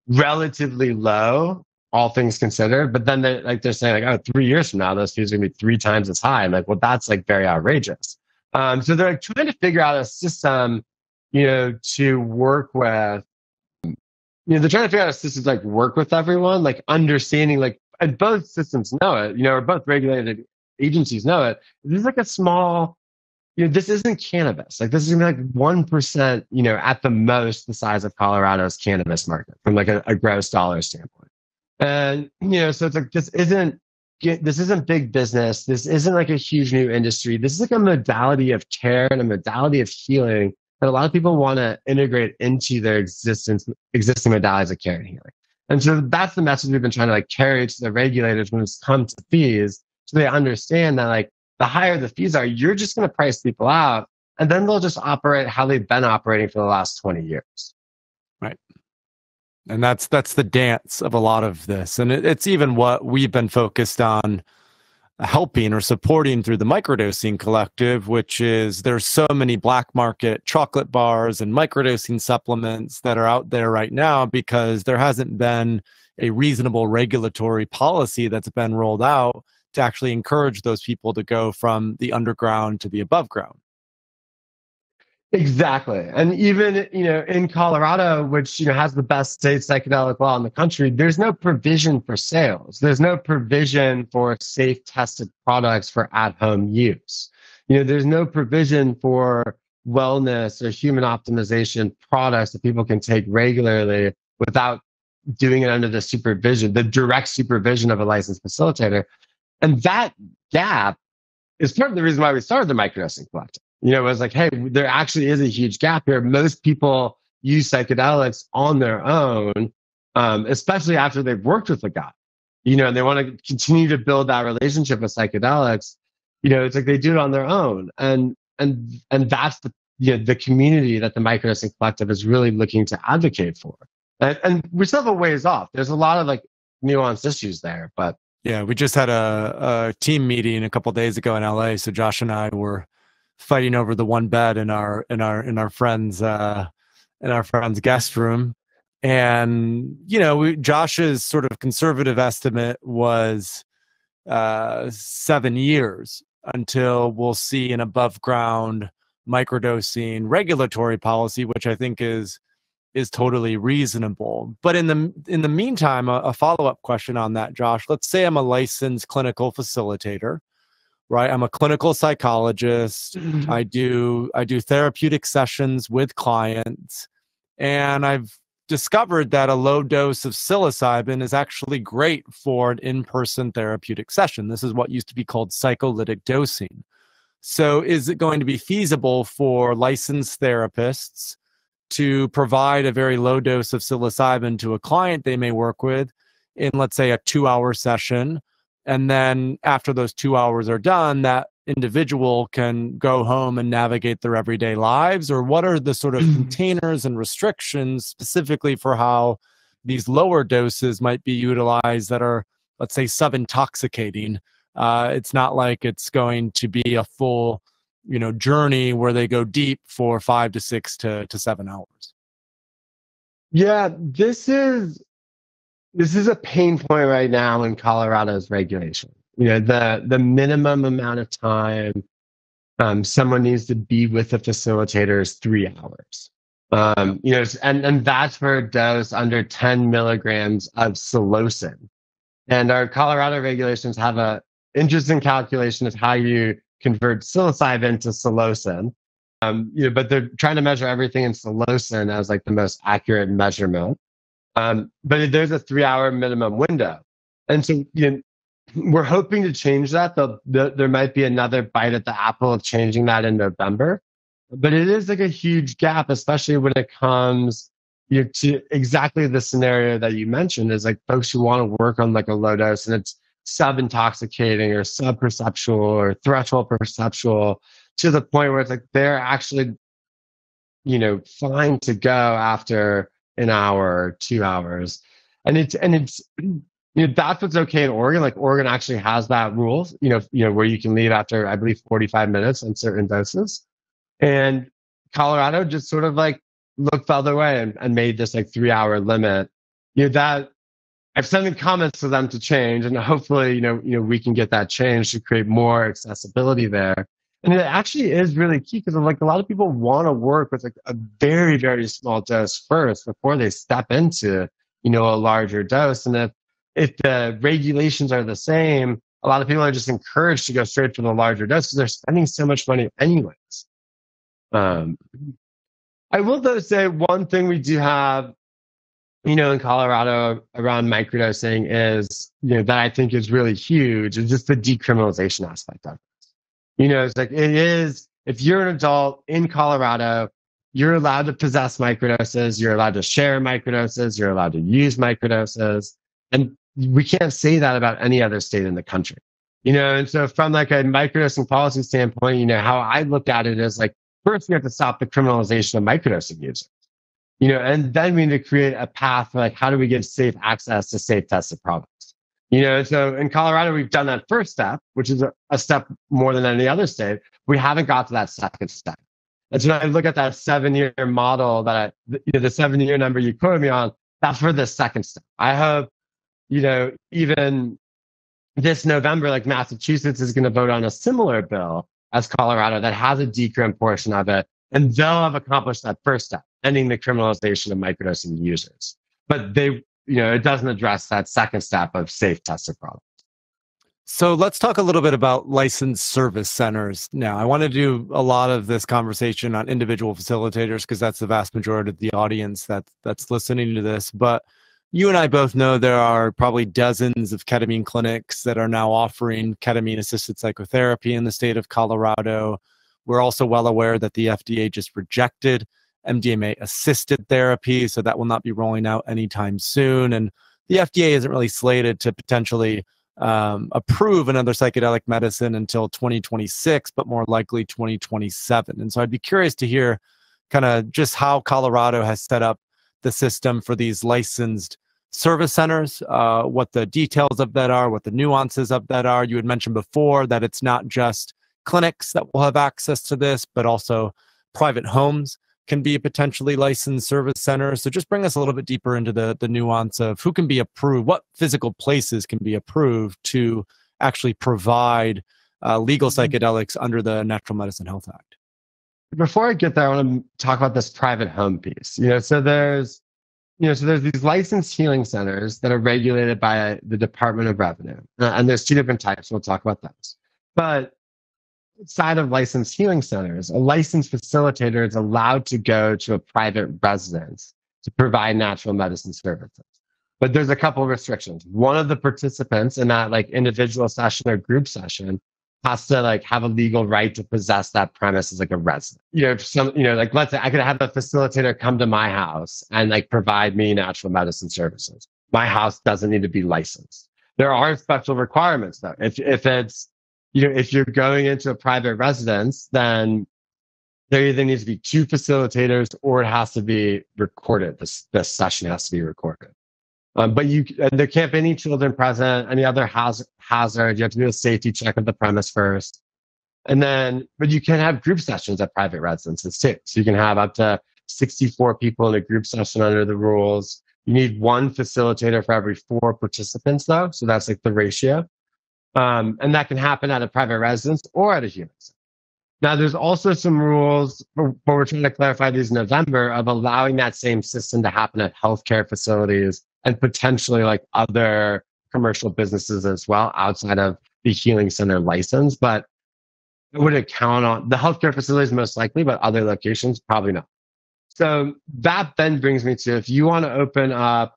relatively low all things considered. But then they're like they're saying like, oh, three years from now, those fees are gonna be three times as high. I'm like, well, that's like very outrageous. Um, so they're like, trying to figure out a system, you know, to work with. You know, they're trying to figure out a system to like work with everyone, like understanding, like, and both systems know it, you know, or both regulated agencies know it. This is like a small, you know, this isn't cannabis. Like this is gonna be like one percent, you know, at the most, the size of Colorado's cannabis market from like a, a gross dollar standpoint. And you know, so it's like this isn't this isn't big business. This isn't like a huge new industry. This is like a modality of care and a modality of healing that a lot of people want to integrate into their existence, existing modalities of care and healing. And so that's the message we've been trying to like carry to the regulators when it's come to fees, so they understand that like the higher the fees are, you're just going to price people out, and then they'll just operate how they've been operating for the last 20 years and that's that's the dance of a lot of this. And it, it's even what we've been focused on helping or supporting through the microdosing collective which is there's so many black market chocolate bars and microdosing supplements that are out there right now because there hasn't been a reasonable regulatory policy that's been rolled out to actually encourage those people to go from the underground to the above ground Exactly. And even, you know, in Colorado, which, you know, has the best state psychedelic law in the country, there's no provision for sales. There's no provision for safe tested products for at home use. You know, there's no provision for wellness or human optimization products that people can take regularly without doing it under the supervision, the direct supervision of a licensed facilitator. And that gap is part of the reason why we started the microdosing collective you know, it was like, hey, there actually is a huge gap here. Most people use psychedelics on their own, um, especially after they've worked with a guy, you know, and they want to continue to build that relationship with psychedelics. You know, it's like they do it on their own. And, and, and that's the, you know, the community that the microdosing collective is really looking to advocate for. And, and we're still a ways off. There's a lot of like nuanced issues there, but yeah, we just had a, a team meeting a couple days ago in LA. So Josh and I were fighting over the one bed in our in our in our friends uh, in our friend's guest room. And you know, we, Josh's sort of conservative estimate was uh, seven years until we'll see an above ground microdosing regulatory policy, which I think is is totally reasonable. But in the in the meantime, a, a follow up question on that, Josh. Let's say I'm a licensed clinical facilitator, right? I'm a clinical psychologist. Mm-hmm. I do I do therapeutic sessions with clients, and I've discovered that a low dose of psilocybin is actually great for an in-person therapeutic session. This is what used to be called psycholytic dosing. So, is it going to be feasible for licensed therapists? to provide a very low dose of psilocybin to a client they may work with in, let's say, a two hour session. And then after those two hours are done, that individual can go home and navigate their everyday lives? Or what are the sort of *clears throat* containers and restrictions specifically for how these lower doses might be utilized that are, let's say, sub intoxicating? Uh, it's not like it's going to be a full you know journey where they go deep for five to six to, to seven hours yeah this is this is a pain point right now in colorado's regulation you know the the minimum amount of time um, someone needs to be with a facilitator is three hours um, you know and, and that's for a dose under 10 milligrams of psilocin and our colorado regulations have a interesting calculation of how you convert psilocybin to psilocin. Um, you know, but they're trying to measure everything in psilocin as like the most accurate measurement. Um, but there's a three hour minimum window. And so, you know, we're hoping to change that. The, the, there might be another bite at the apple of changing that in November. But it is like a huge gap, especially when it comes you know, to exactly the scenario that you mentioned is like folks who want to work on like a low dose and it's sub intoxicating or sub perceptual or threshold perceptual to the point where it's like they're actually, you know, fine to go after an hour two hours. And it's, and it's, *clears throat* you know, that's what's okay in Oregon. Like Oregon actually has that rule, you know, you know, where you can leave after, I believe, 45 minutes on certain doses. And Colorado just sort of like looked the other way and, and made this like three hour limit. You know, that I've sent in comments for them to change, and hopefully, you know, you know, we can get that change to create more accessibility there. And it actually is really key because like a lot of people want to work with like a very, very small dose first before they step into, you know, a larger dose. And if if the regulations are the same, a lot of people are just encouraged to go straight for the larger dose because they're spending so much money anyways. Um, I will though say one thing we do have you know, in Colorado around microdosing is, you know, that I think is really huge is just the decriminalization aspect of it. You know, it's like it is, if you're an adult in Colorado, you're allowed to possess microdoses, you're allowed to share microdoses, you're allowed to use microdoses. And we can't say that about any other state in the country. You know, and so from like a microdosing policy standpoint, you know, how I look at it is like, first we have to stop the criminalization of microdosing users you know, and then we need to create a path for like how do we give safe access to safe tested products. You know, so in Colorado, we've done that first step, which is a, a step more than any other state. We haven't got to that second step. And so I look at that seven year model that I, you know, the seven year number you quoted me on, that's for the second step. I hope, you know, even this November, like Massachusetts is going to vote on a similar bill as Colorado that has a decrim portion of it, and they'll have accomplished that first step ending the criminalization of microdosing users. But they, you know, it doesn't address that second step of safe tested products. So let's talk a little bit about licensed service centers now. I want to do a lot of this conversation on individual facilitators because that's the vast majority of the audience that that's listening to this. But you and I both know there are probably dozens of ketamine clinics that are now offering ketamine assisted psychotherapy in the state of Colorado. We're also well aware that the FDA just rejected MDMA assisted therapy. So that will not be rolling out anytime soon. And the FDA isn't really slated to potentially um, approve another psychedelic medicine until 2026, but more likely 2027. And so I'd be curious to hear kind of just how Colorado has set up the system for these licensed service centers, uh, what the details of that are, what the nuances of that are. You had mentioned before that it's not just clinics that will have access to this, but also private homes can be a potentially licensed service center. So just bring us a little bit deeper into the the nuance of who can be approved, what physical places can be approved to actually provide uh, legal mm-hmm. psychedelics under the Natural Medicine Health Act. Before I get there, I want to talk about this private home piece. You know, so there's you know, so there's these licensed healing centers that are regulated by the Department of Revenue, uh, and there's two different types. We'll talk about those. But outside of licensed healing centers, a licensed facilitator is allowed to go to a private residence to provide natural medicine services. But there's a couple of restrictions. One of the participants in that like individual session or group session has to like have a legal right to possess that premise as like a resident. You know, some, you know, like let's say I could have a facilitator come to my house and like provide me natural medicine services. My house doesn't need to be licensed. There are special requirements though. If if it's you know, if you're going into a private residence, then there either needs to be two facilitators or it has to be recorded. This, this session has to be recorded. Um, but you, there can't be any children present, any other hazard, hazard. You have to do a safety check of the premise first. And then, but you can have group sessions at private residences too. So you can have up to 64 people in a group session under the rules. You need one facilitator for every four participants though. So that's like the ratio. Um, and that can happen at a private residence or at a human center. Now, there's also some rules, but we're trying to clarify these in November, of allowing that same system to happen at healthcare facilities and potentially like other commercial businesses as well outside of the healing center license. But I wouldn't count on the healthcare facilities most likely, but other locations, probably not. So that then brings me to if you want to open up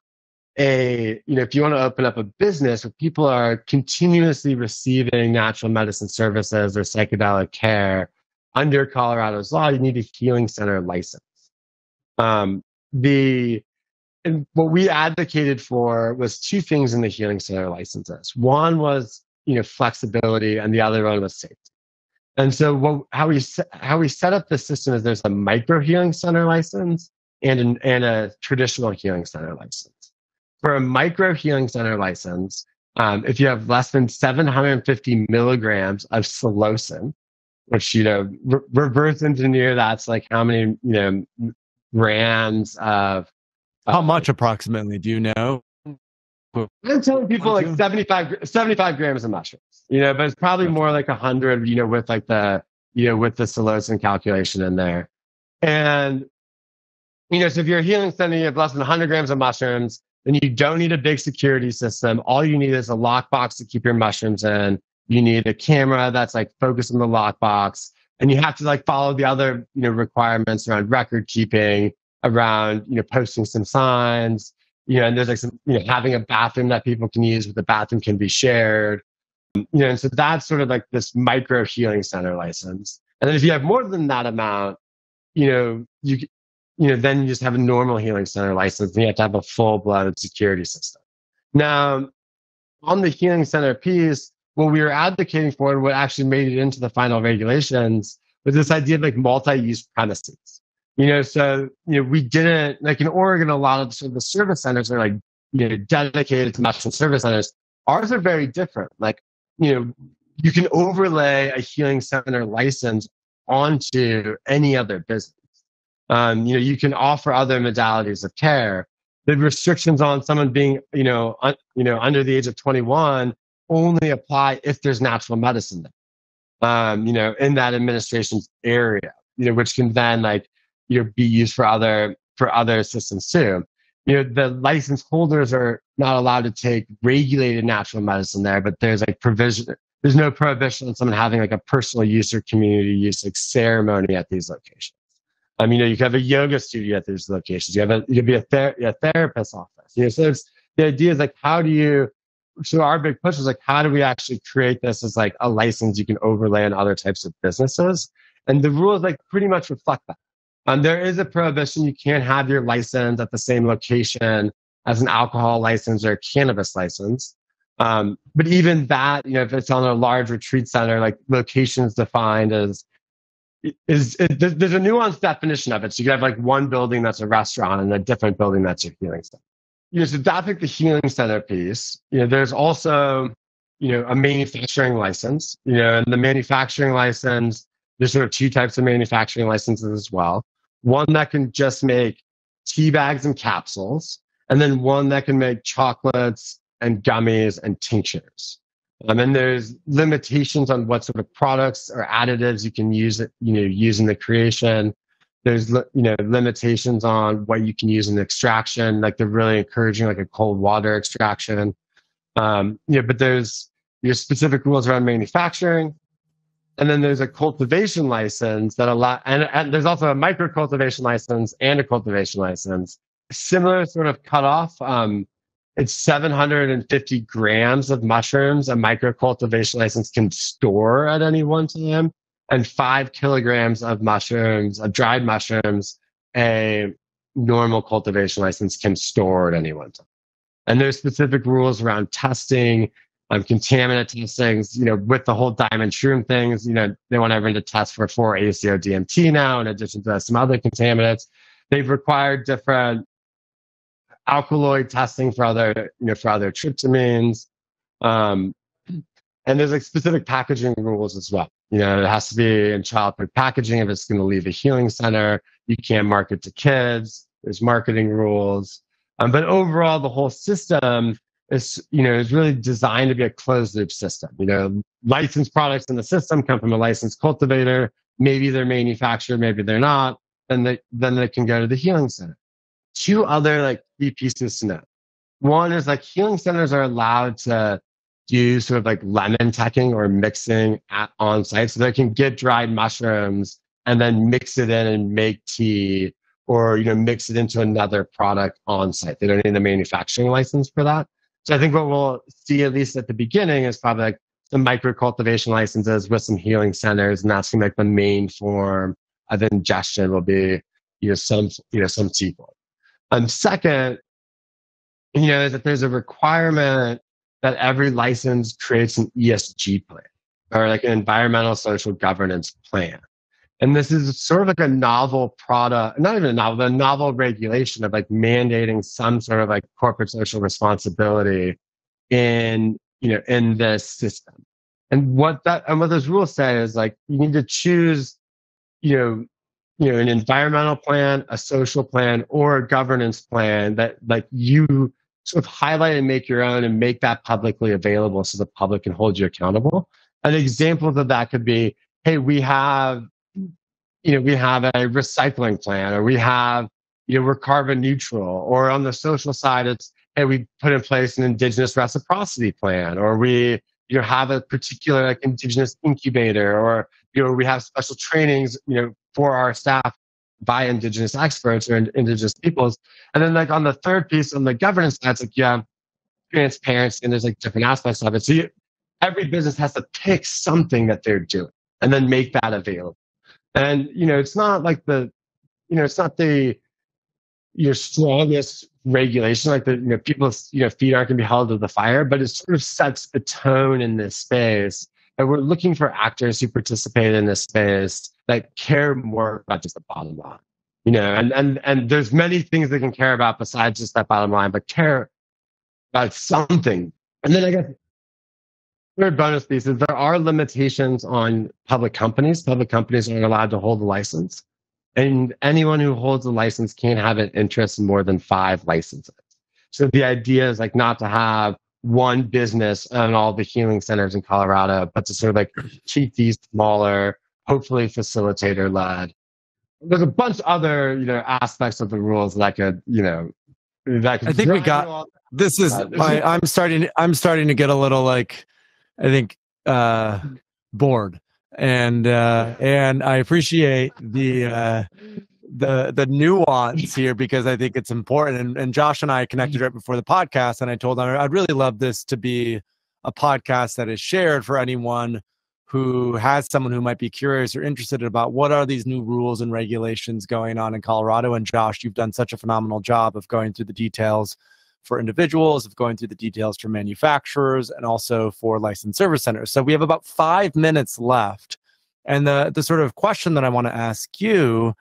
a, you know, if you want to open up a business where people are continuously receiving natural medicine services or psychedelic care under Colorado's law, you need a healing center license. Um, the and what we advocated for was two things in the healing center licenses. One was you know flexibility, and the other one was safety. And so what, how we how we set up the system is there's a micro healing center license and an, and a traditional healing center license for a micro healing center license, um, if you have less than 750 milligrams of psilocin, which, you know, re- reverse engineer, that's like how many, you know, grams of. How much approximately do you know? I'm telling people like 75, 75 grams of mushrooms, you know, but it's probably more like 100, you know, with like the, you know, with the psilocin calculation in there. And, you know, so if you're a healing center, you have less than 100 grams of mushrooms, then you don't need a big security system. All you need is a lockbox to keep your mushrooms in. You need a camera that's like focused on the lockbox. And you have to like follow the other, you know, requirements around record keeping, around, you know, posting some signs, you know, and there's like some, you know, having a bathroom that people can use, but the bathroom can be shared. You know, and so that's sort of like this micro healing center license. And then if you have more than that amount, you know, you you know, then you just have a normal healing center license and you have to have a full blooded security system. Now, on the healing center piece, what we were advocating for and what actually made it into the final regulations was this idea of like multi-use premises. You know, so you know, we didn't like in Oregon, a lot of sort of the service centers are like you know dedicated to national service centers. Ours are very different. Like, you know, you can overlay a healing center license onto any other business. Um, you know, you can offer other modalities of care. The restrictions on someone being, you know, un, you know, under the age of 21 only apply if there's natural medicine there. Um, you know, in that administration's area, you know, which can then like, you know, be used for other for other systems too. You know, the license holders are not allowed to take regulated natural medicine there, but there's like provision. There's no prohibition on someone having like a personal use or community use like ceremony at these locations. Um, you know, you can have a yoga studio at these locations. You have a you can be a, ther- a therapist office. You know, so it's the idea is like how do you so our big push is like how do we actually create this as like a license you can overlay on other types of businesses and the rules like pretty much reflect that um, there is a prohibition you can't have your license at the same location as an alcohol license or a cannabis license um, but even that you know if it's on a large retreat center like locations defined as is it, there's a nuanced definition of it. So you have like one building that's a restaurant and a different building that's a healing center. You know, so that's like the healing center piece. You know, there's also you know, a manufacturing license, you know, and the manufacturing license, there's sort of two types of manufacturing licenses as well. One that can just make tea bags and capsules, and then one that can make chocolates and gummies and tinctures. Um, and there's limitations on what sort of products or additives you can use, you know, use in the creation. There's, you know, limitations on what you can use in the extraction. Like they're really encouraging like a cold water extraction. Um, yeah, but there's your specific rules around manufacturing. And then there's a cultivation license that allow, and, and there's also a micro cultivation license and a cultivation license. Similar sort of cutoff. Um, it's 750 grams of mushrooms a micro cultivation license can store at any one time, and five kilograms of mushrooms, of dried mushrooms, a normal cultivation license can store at any one time. And there's specific rules around testing, um, contaminant testings, you know, with the whole diamond shroom things, you know, they want everyone to test for 4-ACO DMT now, in addition to some other contaminants. They've required different alkaloid testing for other, you know, for other tryptamines. Um, and there's like specific packaging rules as well. You know, it has to be in childhood packaging. If it's going to leave a healing center, you can't market to kids. There's marketing rules. Um, but overall, the whole system is, you know, is really designed to be a closed loop system. You know, licensed products in the system come from a licensed cultivator. Maybe they're manufactured, maybe they're not. Then they then they can go to the healing center two other like key pieces to know. One is like healing centers are allowed to do sort of like lemon tekking or mixing at on site. So they can get dried mushrooms and then mix it in and make tea or you know mix it into another product on site. They don't need a manufacturing license for that. So I think what we'll see at least at the beginning is probably like some micro cultivation licenses with some healing centers, and that's gonna the main form of ingestion will be you know some you know some sequel. And second, you know, that there's a requirement that every license creates an ESG plan or like an environmental social governance plan. And this is sort of like a novel product, not even a novel, but a novel regulation of like mandating some sort of like corporate social responsibility in, you know, in this system. And what that, and what those rules say is like, you need to choose, you know, you know an environmental plan a social plan or a governance plan that like you sort of highlight and make your own and make that publicly available so the public can hold you accountable. An example of that could be hey we have you know we have a recycling plan or we have you know we're carbon neutral or on the social side it's hey we put in place an indigenous reciprocity plan or we you know have a particular like indigenous incubator or you know we have special trainings you know for our staff by indigenous experts or indigenous peoples. And then like on the third piece on the governance side, it's like you have transparency and there's like different aspects of it. So you, every business has to pick something that they're doing and then make that available. And you know, it's not like the, you know, it's not the your strongest regulation, like the you know people's you know feet aren't to be held to the fire, but it sort of sets the tone in this space. And we're looking for actors who participate in this space that care more about just the bottom line. You know, and and and there's many things they can care about besides just that bottom line, but care about something. And then I guess third bonus piece is there are limitations on public companies. Public companies aren't allowed to hold a license. And anyone who holds a license can't have an interest in more than five licenses. So the idea is like not to have one business and all the healing centers in Colorado, but to sort of like keep these smaller, hopefully facilitator led. There's a bunch of other, you know, aspects of the rules that could, you know, that could I think we got this is I, I'm starting I'm starting to get a little like I think uh bored. And uh and I appreciate the uh the the nuance here because I think it's important. And, and Josh and I connected right before the podcast, and I told him I'd really love this to be a podcast that is shared for anyone who has someone who might be curious or interested about what are these new rules and regulations going on in Colorado. And Josh, you've done such a phenomenal job of going through the details for individuals, of going through the details for manufacturers, and also for licensed service centers. So we have about five minutes left. And the the sort of question that I want to ask you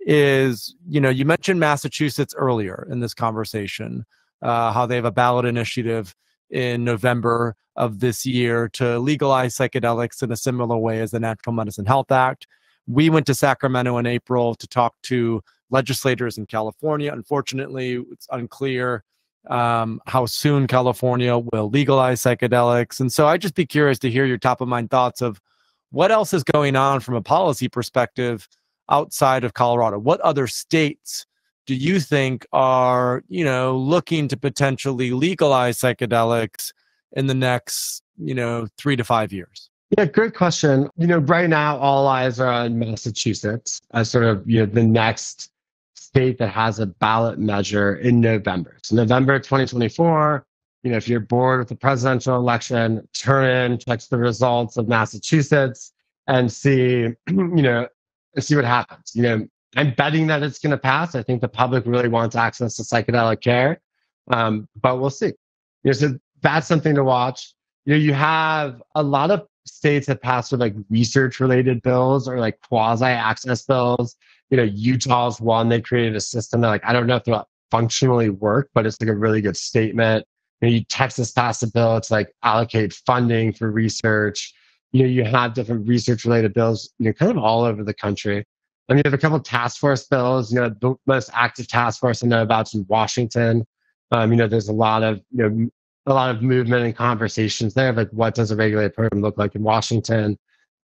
is, you know, you mentioned Massachusetts earlier in this conversation, uh, how they have a ballot initiative in November of this year to legalize psychedelics in a similar way as the Natural Medicine Health Act. We went to Sacramento in April to talk to legislators in California. Unfortunately, it's unclear um, how soon California will legalize psychedelics. And so I'd just be curious to hear your top of mind thoughts of what else is going on from a policy perspective outside of Colorado. What other states do you think are, you know, looking to potentially legalize psychedelics in the next, you know, three to five years? Yeah, great question. You know, right now all eyes are on Massachusetts as sort of, you know, the next state that has a ballot measure in November. So November 2024, you know, if you're bored with the presidential election, turn in, check the results of Massachusetts and see, *clears throat* you know, see what happens. You know, I'm betting that it's going to pass. I think the public really wants access to psychedelic care, um, but we'll see. You know, so that's something to watch. You know, you have a lot of states that passed with like research related bills or like quasi access bills you know, Utah's one. They created a system that, like, I don't know if they'll functionally work, but it's like a really good statement. You know, Texas passed a bill to like allocate funding for research. You know, you have different research related bills, you know, kind of all over the country. And you have a couple of task force bills. You know, the most active task force I know about is in Washington. Um, you know, there's a lot of you know a lot of movement and conversations there. Like, what does a regulated program look like in Washington?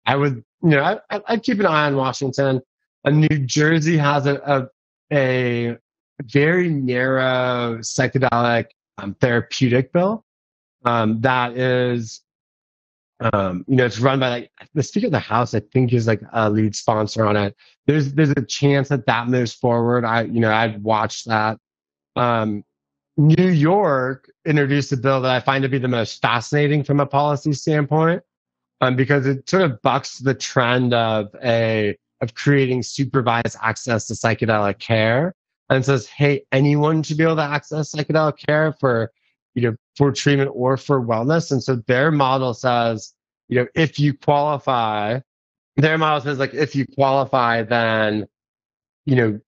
I would, you know, I, I'd keep an eye on Washington. And New Jersey has a, a, a very narrow psychedelic um, therapeutic bill um, that is, um, you know, it's run by like the Speaker of the House. I think is like a lead sponsor on it. There's there's a chance that that moves forward. I you know I'd watch that. Um, New York introduced a bill that I find to be the most fascinating from a policy standpoint, um, because it sort of bucks the trend of a of creating supervised access to psychedelic care and says, hey, anyone should be able to access psychedelic care for, you know, for treatment or for wellness. And so their model says, you know, if you qualify, their model says like if you qualify, then, you know,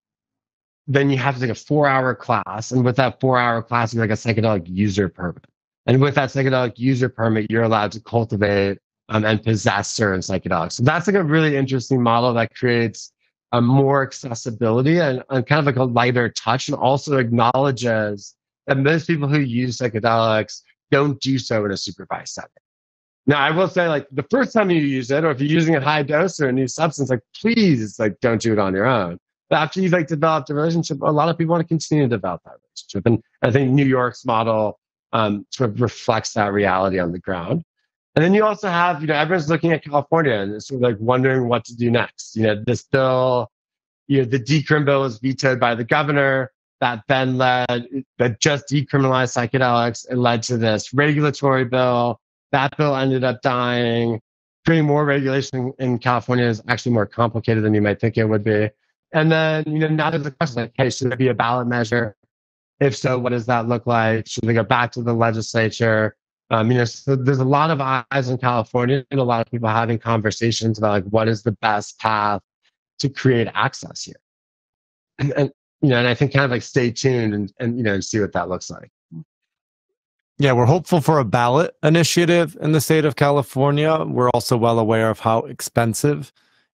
then you have to take a four hour class. And with that four hour class, you like a psychedelic user permit. And with that psychedelic user permit, you're allowed to cultivate um, and possess certain psychedelics. So that's like a really interesting model that creates a more accessibility and, and kind of like a lighter touch and also acknowledges that most people who use psychedelics don't do so in a supervised setting. Now, I will say, like the first time you use it, or if you're using a high dose or a new substance, like please, like don't do it on your own. But after you've like developed a relationship, a lot of people want to continue to develop that relationship, and I think New York's model um, sort of reflects that reality on the ground. And then you also have, you know, everyone's looking at California and sort of like wondering what to do next. You know, this bill, you know, the decrim bill was vetoed by the governor that then led, that just decriminalized psychedelics. It led to this regulatory bill. That bill ended up dying. Creating more regulation in California is actually more complicated than you might think it would be. And then, you know, now there's a question like, hey, should there be a ballot measure? If so, what does that look like? Should they go back to the legislature? Um, you know, so there's a lot of eyes in California and a lot of people having conversations about like what is the best path to create access here. And, and you know, and I think kind of like stay tuned and, and you know, see what that looks like. Yeah, we're hopeful for a ballot initiative in the state of California. We're also well aware of how expensive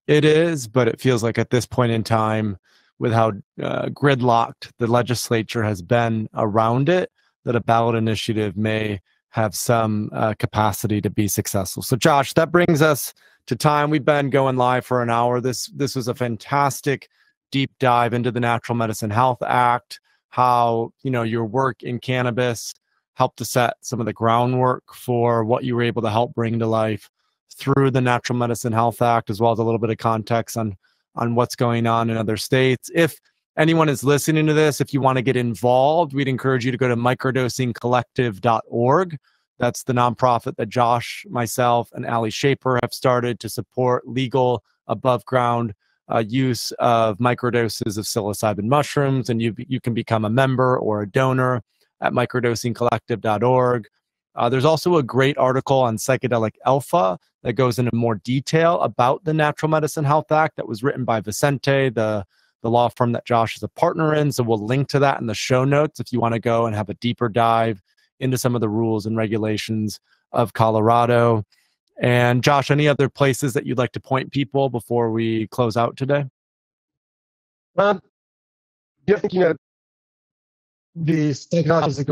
it is, but it feels like at this point in time, with how uh, gridlocked the legislature has been around it, that a ballot initiative may have some uh, capacity to be successful. So, Josh, that brings us to time. We've been going live for an hour. This this was a fantastic deep dive into the Natural Medicine Health Act, how you know your work in cannabis helped to set some of the groundwork for what you were able to help bring to life through the Natural Medicine Health Act, as well as a little bit of context on on what's going on in other states. If anyone is listening to this, if you want to get involved, we'd encourage you to go to microdosingcollective.org. That's the nonprofit that Josh, myself, and Ali Shaper have started to support legal above ground uh, use of microdoses of psilocybin mushrooms. And you, you can become a member or a donor at microdosingcollective.org. Uh, there's also a great article on psychedelic alpha that goes into more detail about the Natural Medicine Health Act that was written by Vicente, the the law firm that Josh is a partner in. So we'll link to that in the show notes if you want to go and have a deeper dive into some of the rules and regulations of Colorado. And Josh, any other places that you'd like to point people before we close out today? Um, you know, the psychologists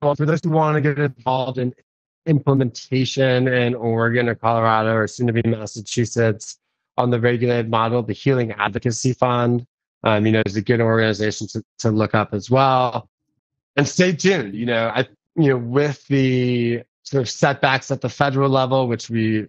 for those who want to get involved in implementation in Oregon or Colorado or soon to be Massachusetts on the regulated model, the Healing Advocacy Fund, um, you know, is a good organization to, to look up as well. And stay tuned, you know, I, you know, with the sort of setbacks at the federal level, which we,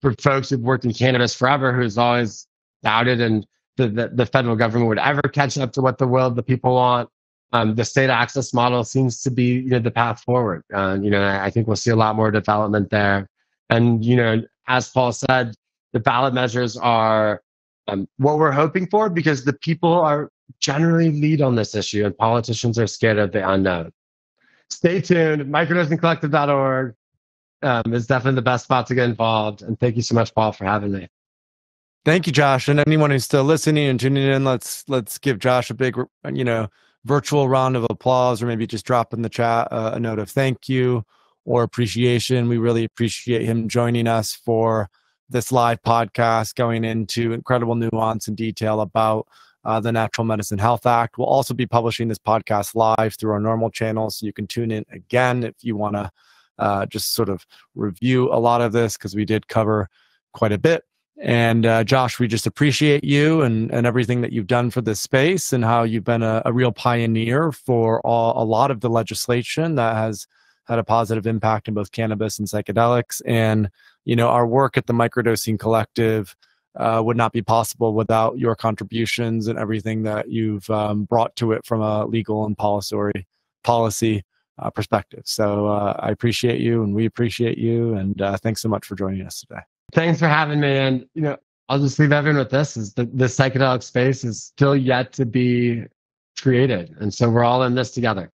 for folks who've worked in cannabis forever, who's always doubted and the, the, the federal government would ever catch up to what the of the people want. Um, the state access model seems to be you know, the path forward. Uh, you know, I think we'll see a lot more development there. And you know, as Paul said, the ballot measures are um, what we're hoping for because the people are generally lead on this issue, and politicians are scared of the unknown. Stay tuned. Microdosingcollective.org um, is definitely the best spot to get involved. And thank you so much, Paul, for having me. Thank you, Josh, and anyone who's still listening and tuning in. Let's let's give Josh a big, you know, virtual round of applause, or maybe just drop in the chat uh, a note of thank you or appreciation. We really appreciate him joining us for this live podcast, going into incredible nuance and detail about uh, the Natural Medicine Health Act. We'll also be publishing this podcast live through our normal channels, so you can tune in again if you want to uh, just sort of review a lot of this because we did cover quite a bit. And uh, Josh, we just appreciate you and, and everything that you've done for this space and how you've been a, a real pioneer for all, a lot of the legislation that has had a positive impact in both cannabis and psychedelics. And, you know, our work at the Microdosing Collective uh, would not be possible without your contributions and everything that you've um, brought to it from a legal and policy policy uh, perspective. So uh, I appreciate you and we appreciate you. And uh, thanks so much for joining us today. Thanks for having me. And, you know, I'll just leave everyone with this is the, the psychedelic space is still yet to be created. And so we're all in this together.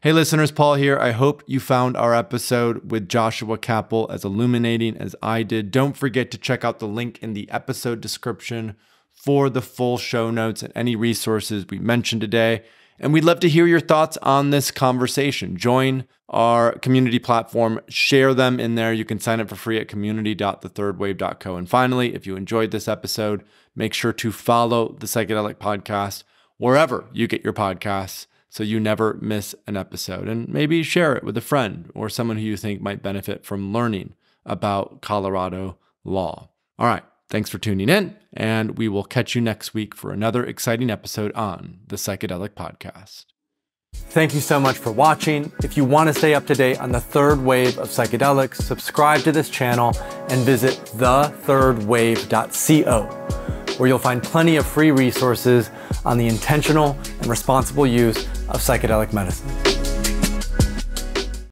Hey, listeners, Paul here. I hope you found our episode with Joshua Kappel as illuminating as I did. Don't forget to check out the link in the episode description for the full show notes and any resources we mentioned today. And we'd love to hear your thoughts on this conversation. Join our community platform, share them in there. You can sign up for free at community.thethirdwave.co. And finally, if you enjoyed this episode, make sure to follow the Psychedelic Podcast wherever you get your podcasts so you never miss an episode. And maybe share it with a friend or someone who you think might benefit from learning about Colorado law. All right. Thanks for tuning in, and we will catch you next week for another exciting episode on the Psychedelic Podcast. Thank you so much for watching. If you want to stay up to date on the third wave of psychedelics, subscribe to this channel and visit thethirdwave.co, where you'll find plenty of free resources on the intentional and responsible use of psychedelic medicine.